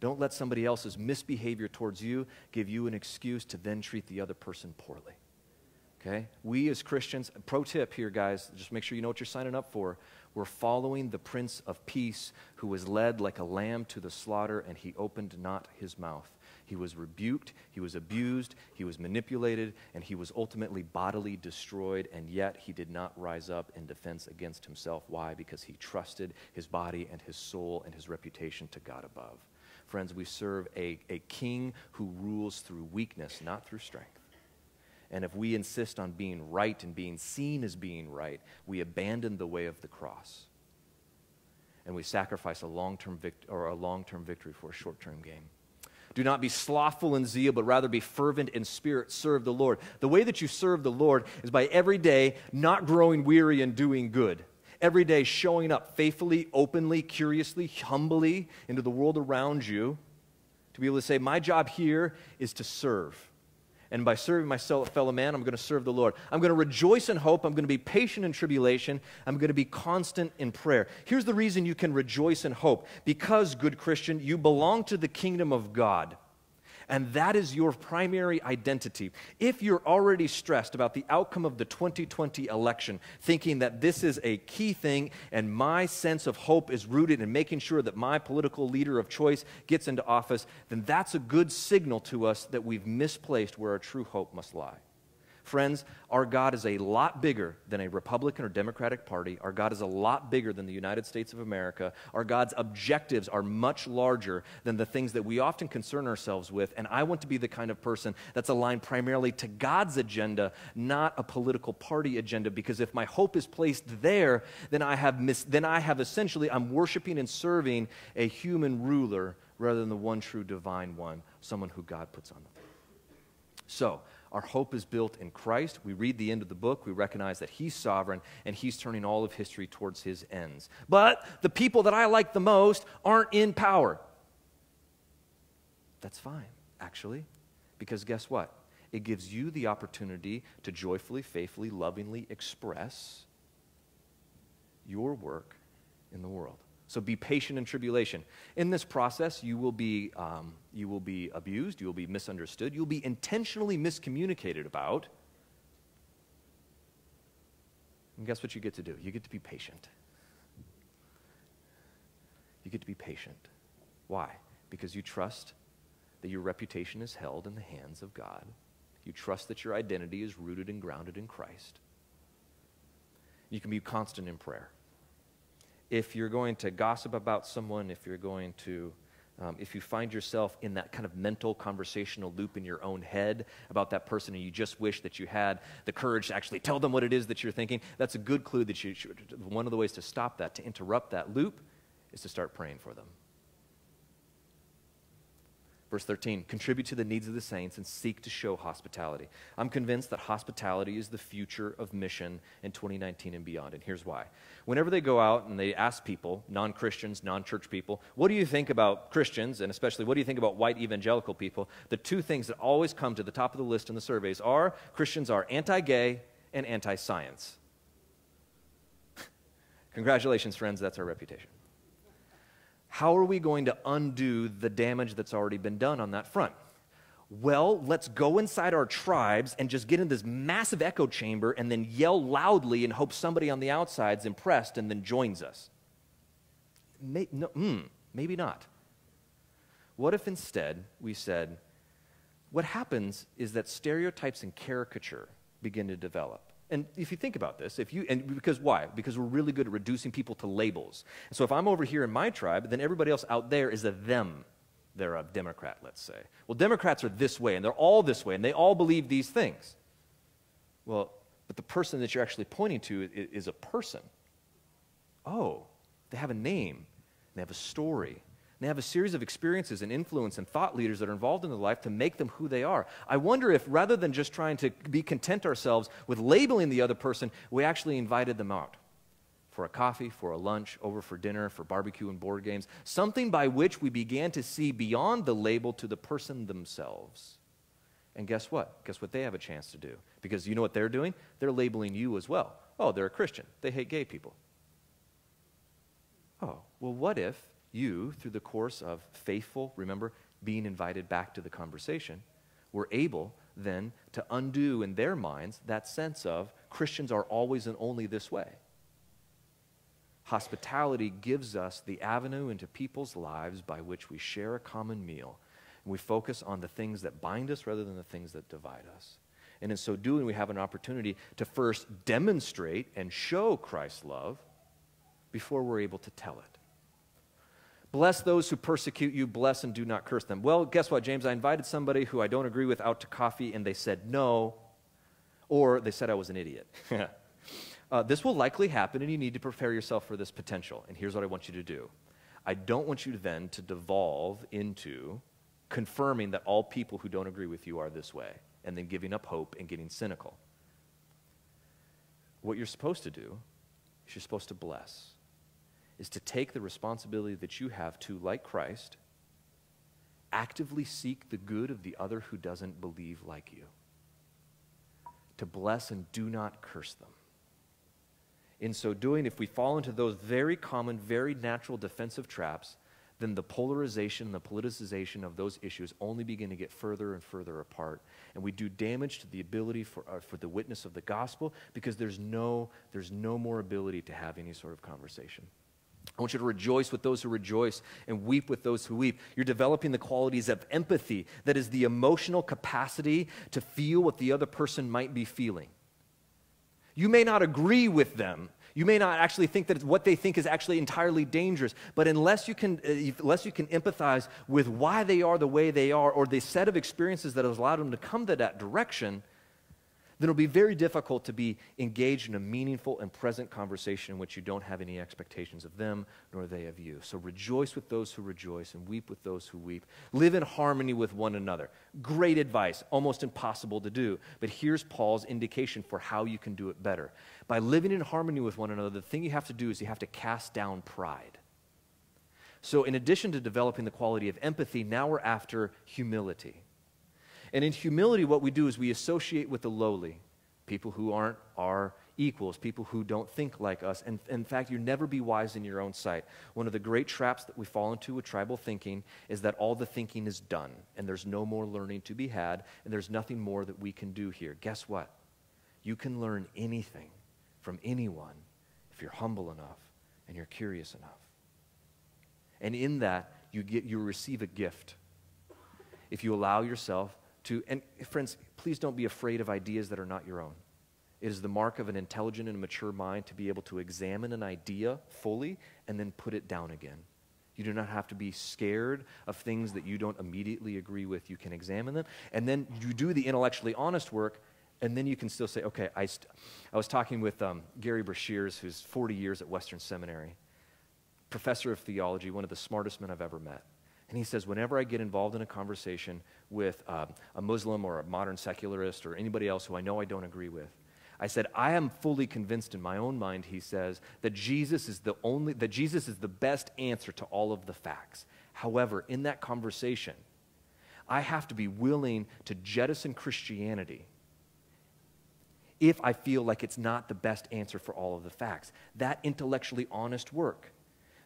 Don't let somebody else's misbehavior towards you give you an excuse to then treat the other person poorly. Okay? We as Christians, pro tip here, guys, just make sure you know what you're signing up for. We're following the Prince of Peace who was led like a lamb to the slaughter, and he opened not his mouth. He was rebuked, he was abused, he was manipulated, and he was ultimately bodily destroyed, and yet he did not rise up in defense against himself. Why? Because he trusted his body and his soul and his reputation to God above. Friends, we serve a, a king who rules through weakness, not through strength. And if we insist on being right and being seen as being right, we abandon the way of the cross. And we sacrifice a long-term vict- or a long-term victory for a short-term gain. Do not be slothful in zeal, but rather be fervent in spirit. Serve the Lord. The way that you serve the Lord is by every day not growing weary and doing good. Every day showing up faithfully, openly, curiously, humbly into the world around you to be able to say, My job here is to serve. And by serving my fellow man, I'm going to serve the Lord. I'm going to rejoice in hope. I'm going to be patient in tribulation. I'm going to be constant in prayer. Here's the reason you can rejoice in hope because, good Christian, you belong to the kingdom of God and that is your primary identity. If you're already stressed about the outcome of the 2020 election, thinking that this is a key thing and my sense of hope is rooted in making sure that my political leader of choice gets into office, then that's a good signal to us that we've misplaced where our true hope must lie. Friends, our God is a lot bigger than a Republican or Democratic Party. Our God is a lot bigger than the United States of America. Our God's objectives are much larger than the things that we often concern ourselves with. And I want to be the kind of person that's aligned primarily to God's agenda, not a political party agenda. Because if my hope is placed there, then I have, mis- then I have essentially, I'm worshiping and serving a human ruler rather than the one true divine one, someone who God puts on the throne. So, our hope is built in Christ. We read the end of the book. We recognize that He's sovereign and He's turning all of history towards His ends. But the people that I like the most aren't in power. That's fine, actually, because guess what? It gives you the opportunity to joyfully, faithfully, lovingly express your work in the world. So be patient in tribulation. In this process, you will be, um, you will be abused, you will be misunderstood, you'll be intentionally miscommunicated about. And guess what you get to do? You get to be patient. You get to be patient. Why? Because you trust that your reputation is held in the hands of God. You trust that your identity is rooted and grounded in Christ. You can be constant in prayer if you're going to gossip about someone, if you're going to, um, if you find yourself in that kind of mental conversational loop in your own head about that person and you just wish that you had the courage to actually tell them what it is that you're thinking, that's a good clue that you should. One of the ways to stop that, to interrupt that loop, is to start praying for them. Verse 13, contribute to the needs of the saints and seek to show hospitality. I'm convinced that hospitality is the future of mission in 2019 and beyond, and here's why. Whenever they go out and they ask people, non Christians, non church people, what do you think about Christians, and especially what do you think about white evangelical people? The two things that always come to the top of the list in the surveys are Christians are anti gay and anti science. Congratulations, friends, that's our reputation. How are we going to undo the damage that's already been done on that front? Well, let's go inside our tribes and just get in this massive echo chamber and then yell loudly and hope somebody on the outside's impressed and then joins us. May, no, mm, maybe not. What if instead we said, what happens is that stereotypes and caricature begin to develop? And if you think about this, if you and because why? Because we're really good at reducing people to labels. And So if I'm over here in my tribe, then everybody else out there is a them. They're a Democrat, let's say. Well, Democrats are this way, and they're all this way, and they all believe these things. Well, but the person that you're actually pointing to is, is a person. Oh, they have a name, they have a story, they have a series of experiences and influence and thought leaders that are involved in their life to make them who they are. I wonder if rather than just trying to be content ourselves with labeling the other person, we actually invited them out for a coffee, for a lunch, over for dinner, for barbecue and board games, something by which we began to see beyond the label to the person themselves. And guess what? Guess what they have a chance to do? Because you know what they're doing? They're labeling you as well. Oh, they're a Christian. They hate gay people. Oh, well, what if you, through the course of faithful, remember, being invited back to the conversation, were able then to undo in their minds that sense of Christians are always and only this way. Hospitality gives us the avenue into people's lives by which we share a common meal and we focus on the things that bind us rather than the things that divide us. And in so doing, we have an opportunity to first demonstrate and show Christ's love before we're able to tell it. Bless those who persecute you, bless and do not curse them. Well, guess what, James? I invited somebody who I don't agree with out to coffee, and they said no, or they said I was an idiot. uh, this will likely happen, and you need to prepare yourself for this potential. And here's what I want you to do I don't want you then to devolve into confirming that all people who don't agree with you are this way, and then giving up hope and getting cynical. What you're supposed to do is you're supposed to bless is to take the responsibility that you have to, like Christ, actively seek the good of the other who doesn't believe like you. To bless and do not curse them. In so doing, if we fall into those very common, very natural defensive traps, then the polarization, and the politicization of those issues only begin to get further and further apart. And we do damage to the ability for, uh, for the witness of the gospel because there's no, there's no more ability to have any sort of conversation. I want you to rejoice with those who rejoice and weep with those who weep. You're developing the qualities of empathy, that is the emotional capacity to feel what the other person might be feeling. You may not agree with them. You may not actually think that what they think is actually entirely dangerous, but unless you, can, uh, unless you can empathize with why they are the way they are or the set of experiences that has allowed them to come to that direction, then it'll be very difficult to be engaged in a meaningful and present conversation in which you don't have any expectations of them nor they of you. So rejoice with those who rejoice and weep with those who weep. Live in harmony with one another. Great advice, almost impossible to do. But here's Paul's indication for how you can do it better. By living in harmony with one another, the thing you have to do is you have to cast down pride. So, in addition to developing the quality of empathy, now we're after humility. And in humility, what we do is we associate with the lowly, people who aren't our equals, people who don't think like us. And in fact, you never be wise in your own sight. One of the great traps that we fall into with tribal thinking is that all the thinking is done, and there's no more learning to be had, and there's nothing more that we can do here. Guess what? You can learn anything from anyone if you're humble enough and you're curious enough. And in that, you, get, you receive a gift. If you allow yourself to, and friends, please don't be afraid of ideas that are not your own. It is the mark of an intelligent and mature mind to be able to examine an idea fully and then put it down again. You do not have to be scared of things that you don't immediately agree with. You can examine them. And then you do the intellectually honest work, and then you can still say, okay, I, st- I was talking with um, Gary Breshears, who's 40 years at Western Seminary, professor of theology, one of the smartest men I've ever met. And he says, whenever I get involved in a conversation with um, a Muslim or a modern secularist or anybody else who I know I don't agree with, I said, I am fully convinced in my own mind, he says, that Jesus is the only, that Jesus is the best answer to all of the facts. However, in that conversation, I have to be willing to jettison Christianity if I feel like it's not the best answer for all of the facts. That intellectually honest work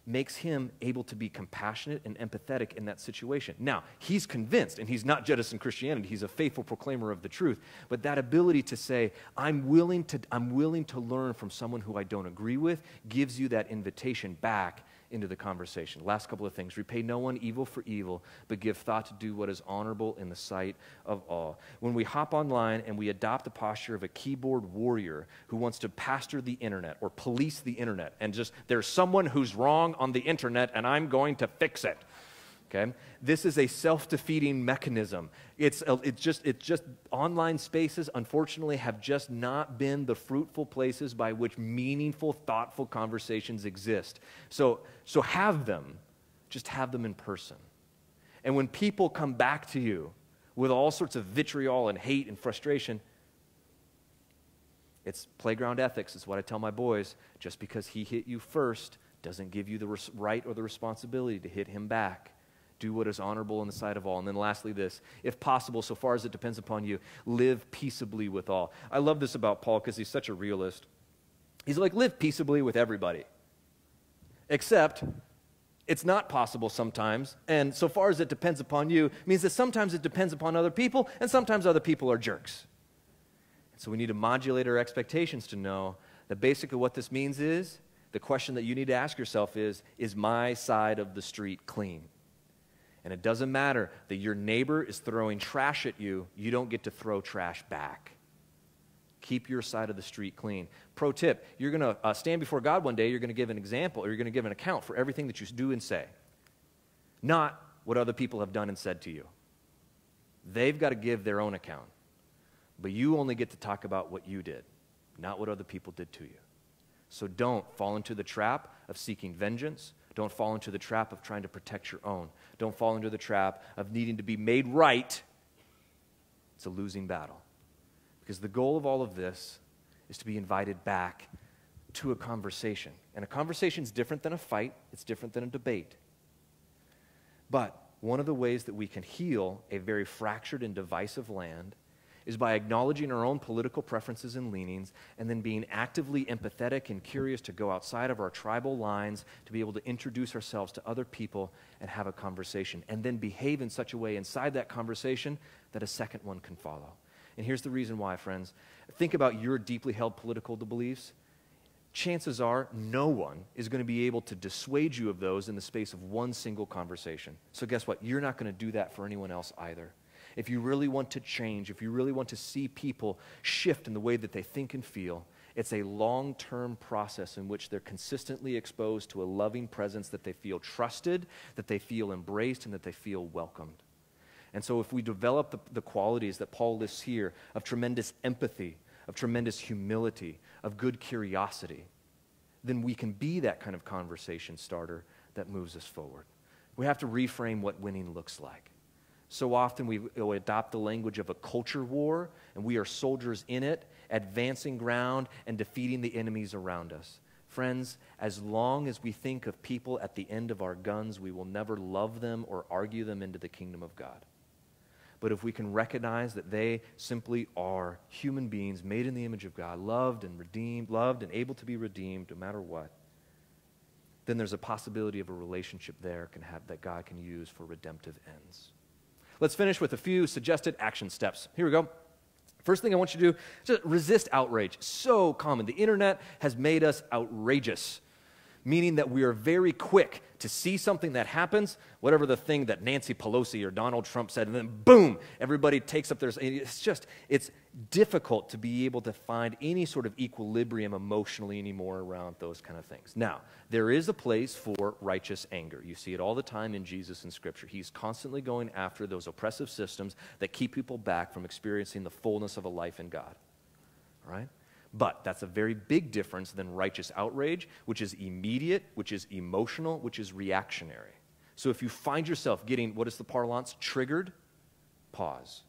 makes him able to be compassionate and empathetic in that situation. Now, he's convinced, and he's not jettisoned Christianity, he's a faithful proclaimer of the truth. But that ability to say, I'm willing to, I'm willing to learn from someone who I don't agree with, gives you that invitation back into the conversation. Last couple of things repay no one evil for evil, but give thought to do what is honorable in the sight of all. When we hop online and we adopt the posture of a keyboard warrior who wants to pastor the internet or police the internet, and just there's someone who's wrong on the internet and I'm going to fix it. Okay? This is a self-defeating mechanism. It's, uh, a, it's, just, it's just online spaces, unfortunately, have just not been the fruitful places by which meaningful, thoughtful conversations exist. So, so have them. Just have them in person. And when people come back to you with all sorts of vitriol and hate and frustration, it's playground ethics. It's what I tell my boys. Just because he hit you first doesn't give you the right or the responsibility to hit him back. Do what is honorable in the sight of all. And then, lastly, this if possible, so far as it depends upon you, live peaceably with all. I love this about Paul because he's such a realist. He's like, live peaceably with everybody. Except, it's not possible sometimes. And so far as it depends upon you, means that sometimes it depends upon other people, and sometimes other people are jerks. So we need to modulate our expectations to know that basically what this means is the question that you need to ask yourself is Is my side of the street clean? And it doesn't matter that your neighbor is throwing trash at you, you don't get to throw trash back. Keep your side of the street clean. Pro tip you're going to uh, stand before God one day, you're going to give an example, or you're going to give an account for everything that you do and say, not what other people have done and said to you. They've got to give their own account. But you only get to talk about what you did, not what other people did to you. So don't fall into the trap of seeking vengeance. Don't fall into the trap of trying to protect your own. Don't fall into the trap of needing to be made right. It's a losing battle. Because the goal of all of this is to be invited back to a conversation. And a conversation is different than a fight, it's different than a debate. But one of the ways that we can heal a very fractured and divisive land is by acknowledging our own political preferences and leanings and then being actively empathetic and curious to go outside of our tribal lines to be able to introduce ourselves to other people and have a conversation and then behave in such a way inside that conversation that a second one can follow. And here's the reason why, friends. Think about your deeply held political beliefs. Chances are no one is going to be able to dissuade you of those in the space of one single conversation. So, guess what? You're not going to do that for anyone else either if you really want to change, if you really want to see people shift in the way that they think and feel, it's a long term process in which they're consistently exposed to a loving presence that they feel trusted, that they feel embraced, and that they feel welcomed. And so, if we develop the, the qualities that Paul lists here of tremendous empathy, of tremendous humility, of good curiosity, then we can be that kind of conversation starter that moves us forward. We have to reframe what winning looks like. So often we adopt the language of a culture war, and we are soldiers in it, advancing ground and defeating the enemies around us. Friends, as long as we think of people at the end of our guns, we will never love them or argue them into the kingdom of God. But if we can recognize that they simply are human beings made in the image of God, loved and redeemed, loved and able to be redeemed no matter what, then there's a possibility of a relationship there can have, that God can use for redemptive ends. Let's finish with a few suggested action steps. Here we go. First thing I want you to do is resist outrage. So common. The internet has made us outrageous, meaning that we are very quick to see something that happens, whatever the thing that Nancy Pelosi or Donald Trump said, and then boom, everybody takes up their. It's just, it's difficult to be able to find any sort of equilibrium emotionally anymore around those kind of things. Now, there is a place for righteous anger. You see it all the time in Jesus in Scripture. He's constantly going after those oppressive systems that keep people back from experiencing the fullness of a life in God. All right? But that's a very big difference than righteous outrage, which is immediate, which is emotional, which is reactionary. So if you find yourself getting, what is the parlance, triggered, pause.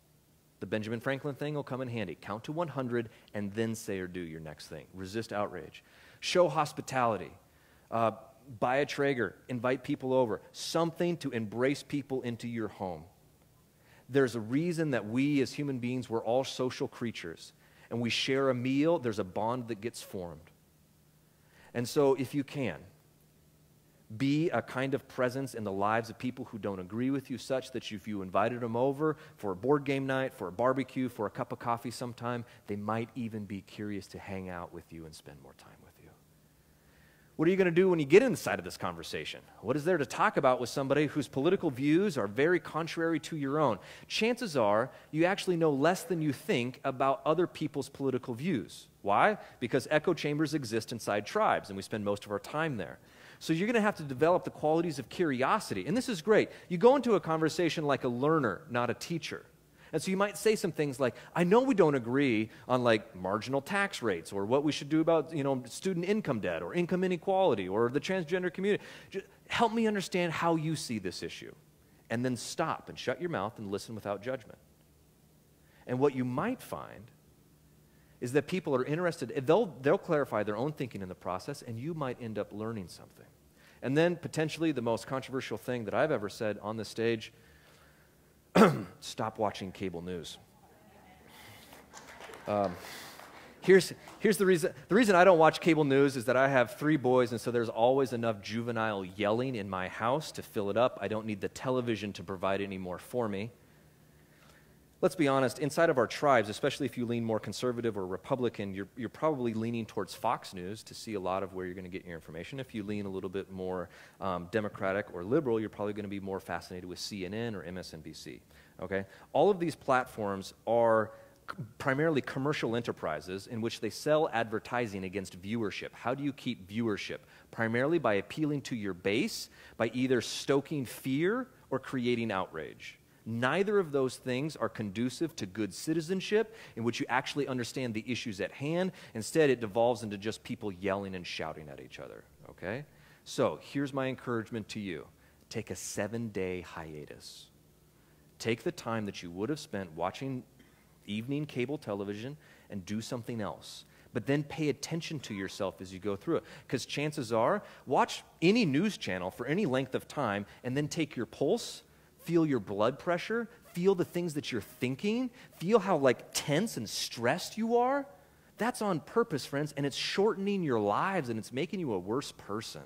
The Benjamin Franklin thing will come in handy. Count to 100 and then say or do your next thing. Resist outrage. Show hospitality. Uh, buy a Traeger. Invite people over. Something to embrace people into your home. There's a reason that we as human beings, we're all social creatures. And we share a meal, there's a bond that gets formed. And so, if you can, be a kind of presence in the lives of people who don't agree with you, such that if you invited them over for a board game night, for a barbecue, for a cup of coffee sometime, they might even be curious to hang out with you and spend more time with you. What are you going to do when you get inside of this conversation? What is there to talk about with somebody whose political views are very contrary to your own? Chances are you actually know less than you think about other people's political views. Why? Because echo chambers exist inside tribes, and we spend most of our time there. So you're going to have to develop the qualities of curiosity. And this is great. You go into a conversation like a learner, not a teacher. And so you might say some things like, I know we don't agree on like marginal tax rates or what we should do about, you know, student income debt or income inequality or the transgender community. Just help me understand how you see this issue. And then stop and shut your mouth and listen without judgment. And what you might find is that people are interested, they'll, they'll clarify their own thinking in the process, and you might end up learning something. And then, potentially, the most controversial thing that I've ever said on the stage stop watching cable news. Um, here's, here's the reason the reason I don't watch cable news is that I have three boys, and so there's always enough juvenile yelling in my house to fill it up. I don't need the television to provide any more for me. Let's be honest, inside of our tribes, especially if you lean more conservative or Republican, you're, you're probably leaning towards Fox News to see a lot of where you're going to get your information. If you lean a little bit more um, Democratic or liberal, you're probably going to be more fascinated with CNN or MSNBC. Okay? All of these platforms are primarily commercial enterprises in which they sell advertising against viewership. How do you keep viewership? Primarily by appealing to your base, by either stoking fear or creating outrage. Neither of those things are conducive to good citizenship in which you actually understand the issues at hand. Instead, it devolves into just people yelling and shouting at each other. Okay? So, here's my encouragement to you take a seven day hiatus. Take the time that you would have spent watching evening cable television and do something else. But then pay attention to yourself as you go through it. Because chances are, watch any news channel for any length of time and then take your pulse feel your blood pressure, feel the things that you're thinking, feel how like tense and stressed you are. That's on purpose, friends, and it's shortening your lives and it's making you a worse person.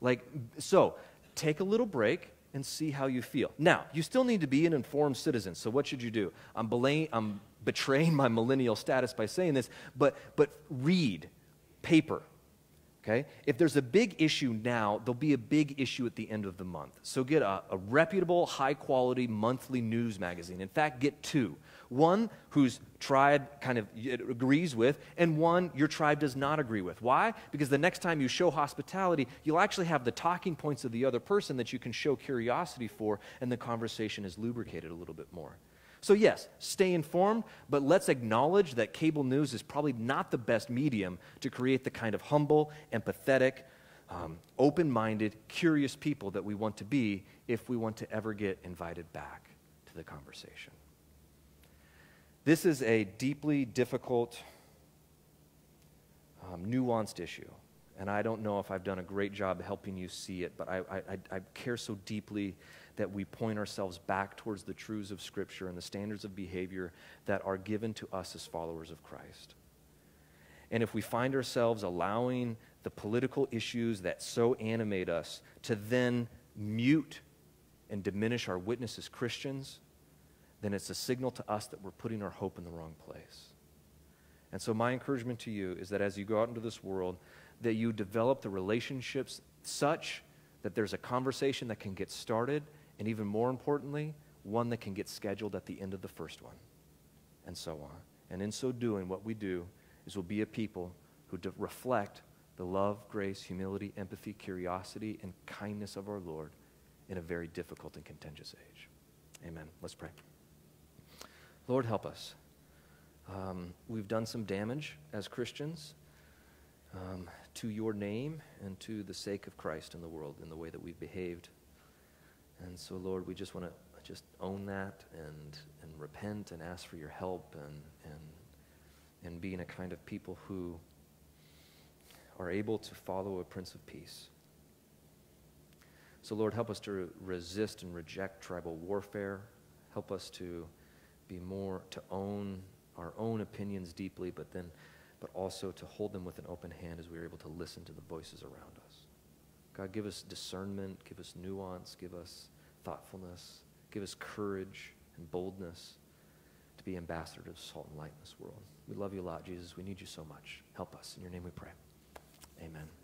Like, so take a little break and see how you feel. Now, you still need to be an informed citizen. So, what should you do? I'm, I'm betraying my millennial status by saying this, but, but read paper, Okay? If there's a big issue now, there'll be a big issue at the end of the month. So get a, a, reputable, high quality monthly news magazine. In fact, get two. One whose tribe kind of agrees with, and one your tribe does not agree with. Why? Because the next time you show hospitality, you'll actually have the talking points of the other person that you can show curiosity for, and the conversation is lubricated a little bit more. So, yes, stay informed, but let's acknowledge that cable news is probably not the best medium to create the kind of humble, empathetic, um, open minded, curious people that we want to be if we want to ever get invited back to the conversation. This is a deeply difficult, um, nuanced issue. And I don't know if I've done a great job helping you see it, but I, I, I care so deeply that we point ourselves back towards the truths of Scripture and the standards of behavior that are given to us as followers of Christ. And if we find ourselves allowing the political issues that so animate us to then mute and diminish our witness as Christians, then it's a signal to us that we're putting our hope in the wrong place. And so, my encouragement to you is that as you go out into this world, that you develop the relationships such that there's a conversation that can get started and even more importantly, one that can get scheduled at the end of the first one, and so on. And in so doing, what we do is we'll be a people who de- reflect the love, grace, humility, empathy, curiosity, and kindness of our Lord in a very difficult and contentious age. Amen. Let's pray. Lord, help us. Um, we've done some damage as Christians um, to your name and to the sake of Christ in the world in the way that we've behaved. And so, Lord, we just want to just own that and, and repent and ask for your help and, and, and being a kind of people who are able to follow a Prince of Peace. So, Lord, help us to resist and reject tribal warfare. Help us to be more, to own our own opinions deeply, but then, but also to hold them with an open hand as we are able to listen to the voices around us. God, give us discernment, give us nuance, give us thoughtfulness, give us courage and boldness to be ambassadors of salt and light in this world. We love you a lot, Jesus. We need you so much. Help us. In your name we pray. Amen.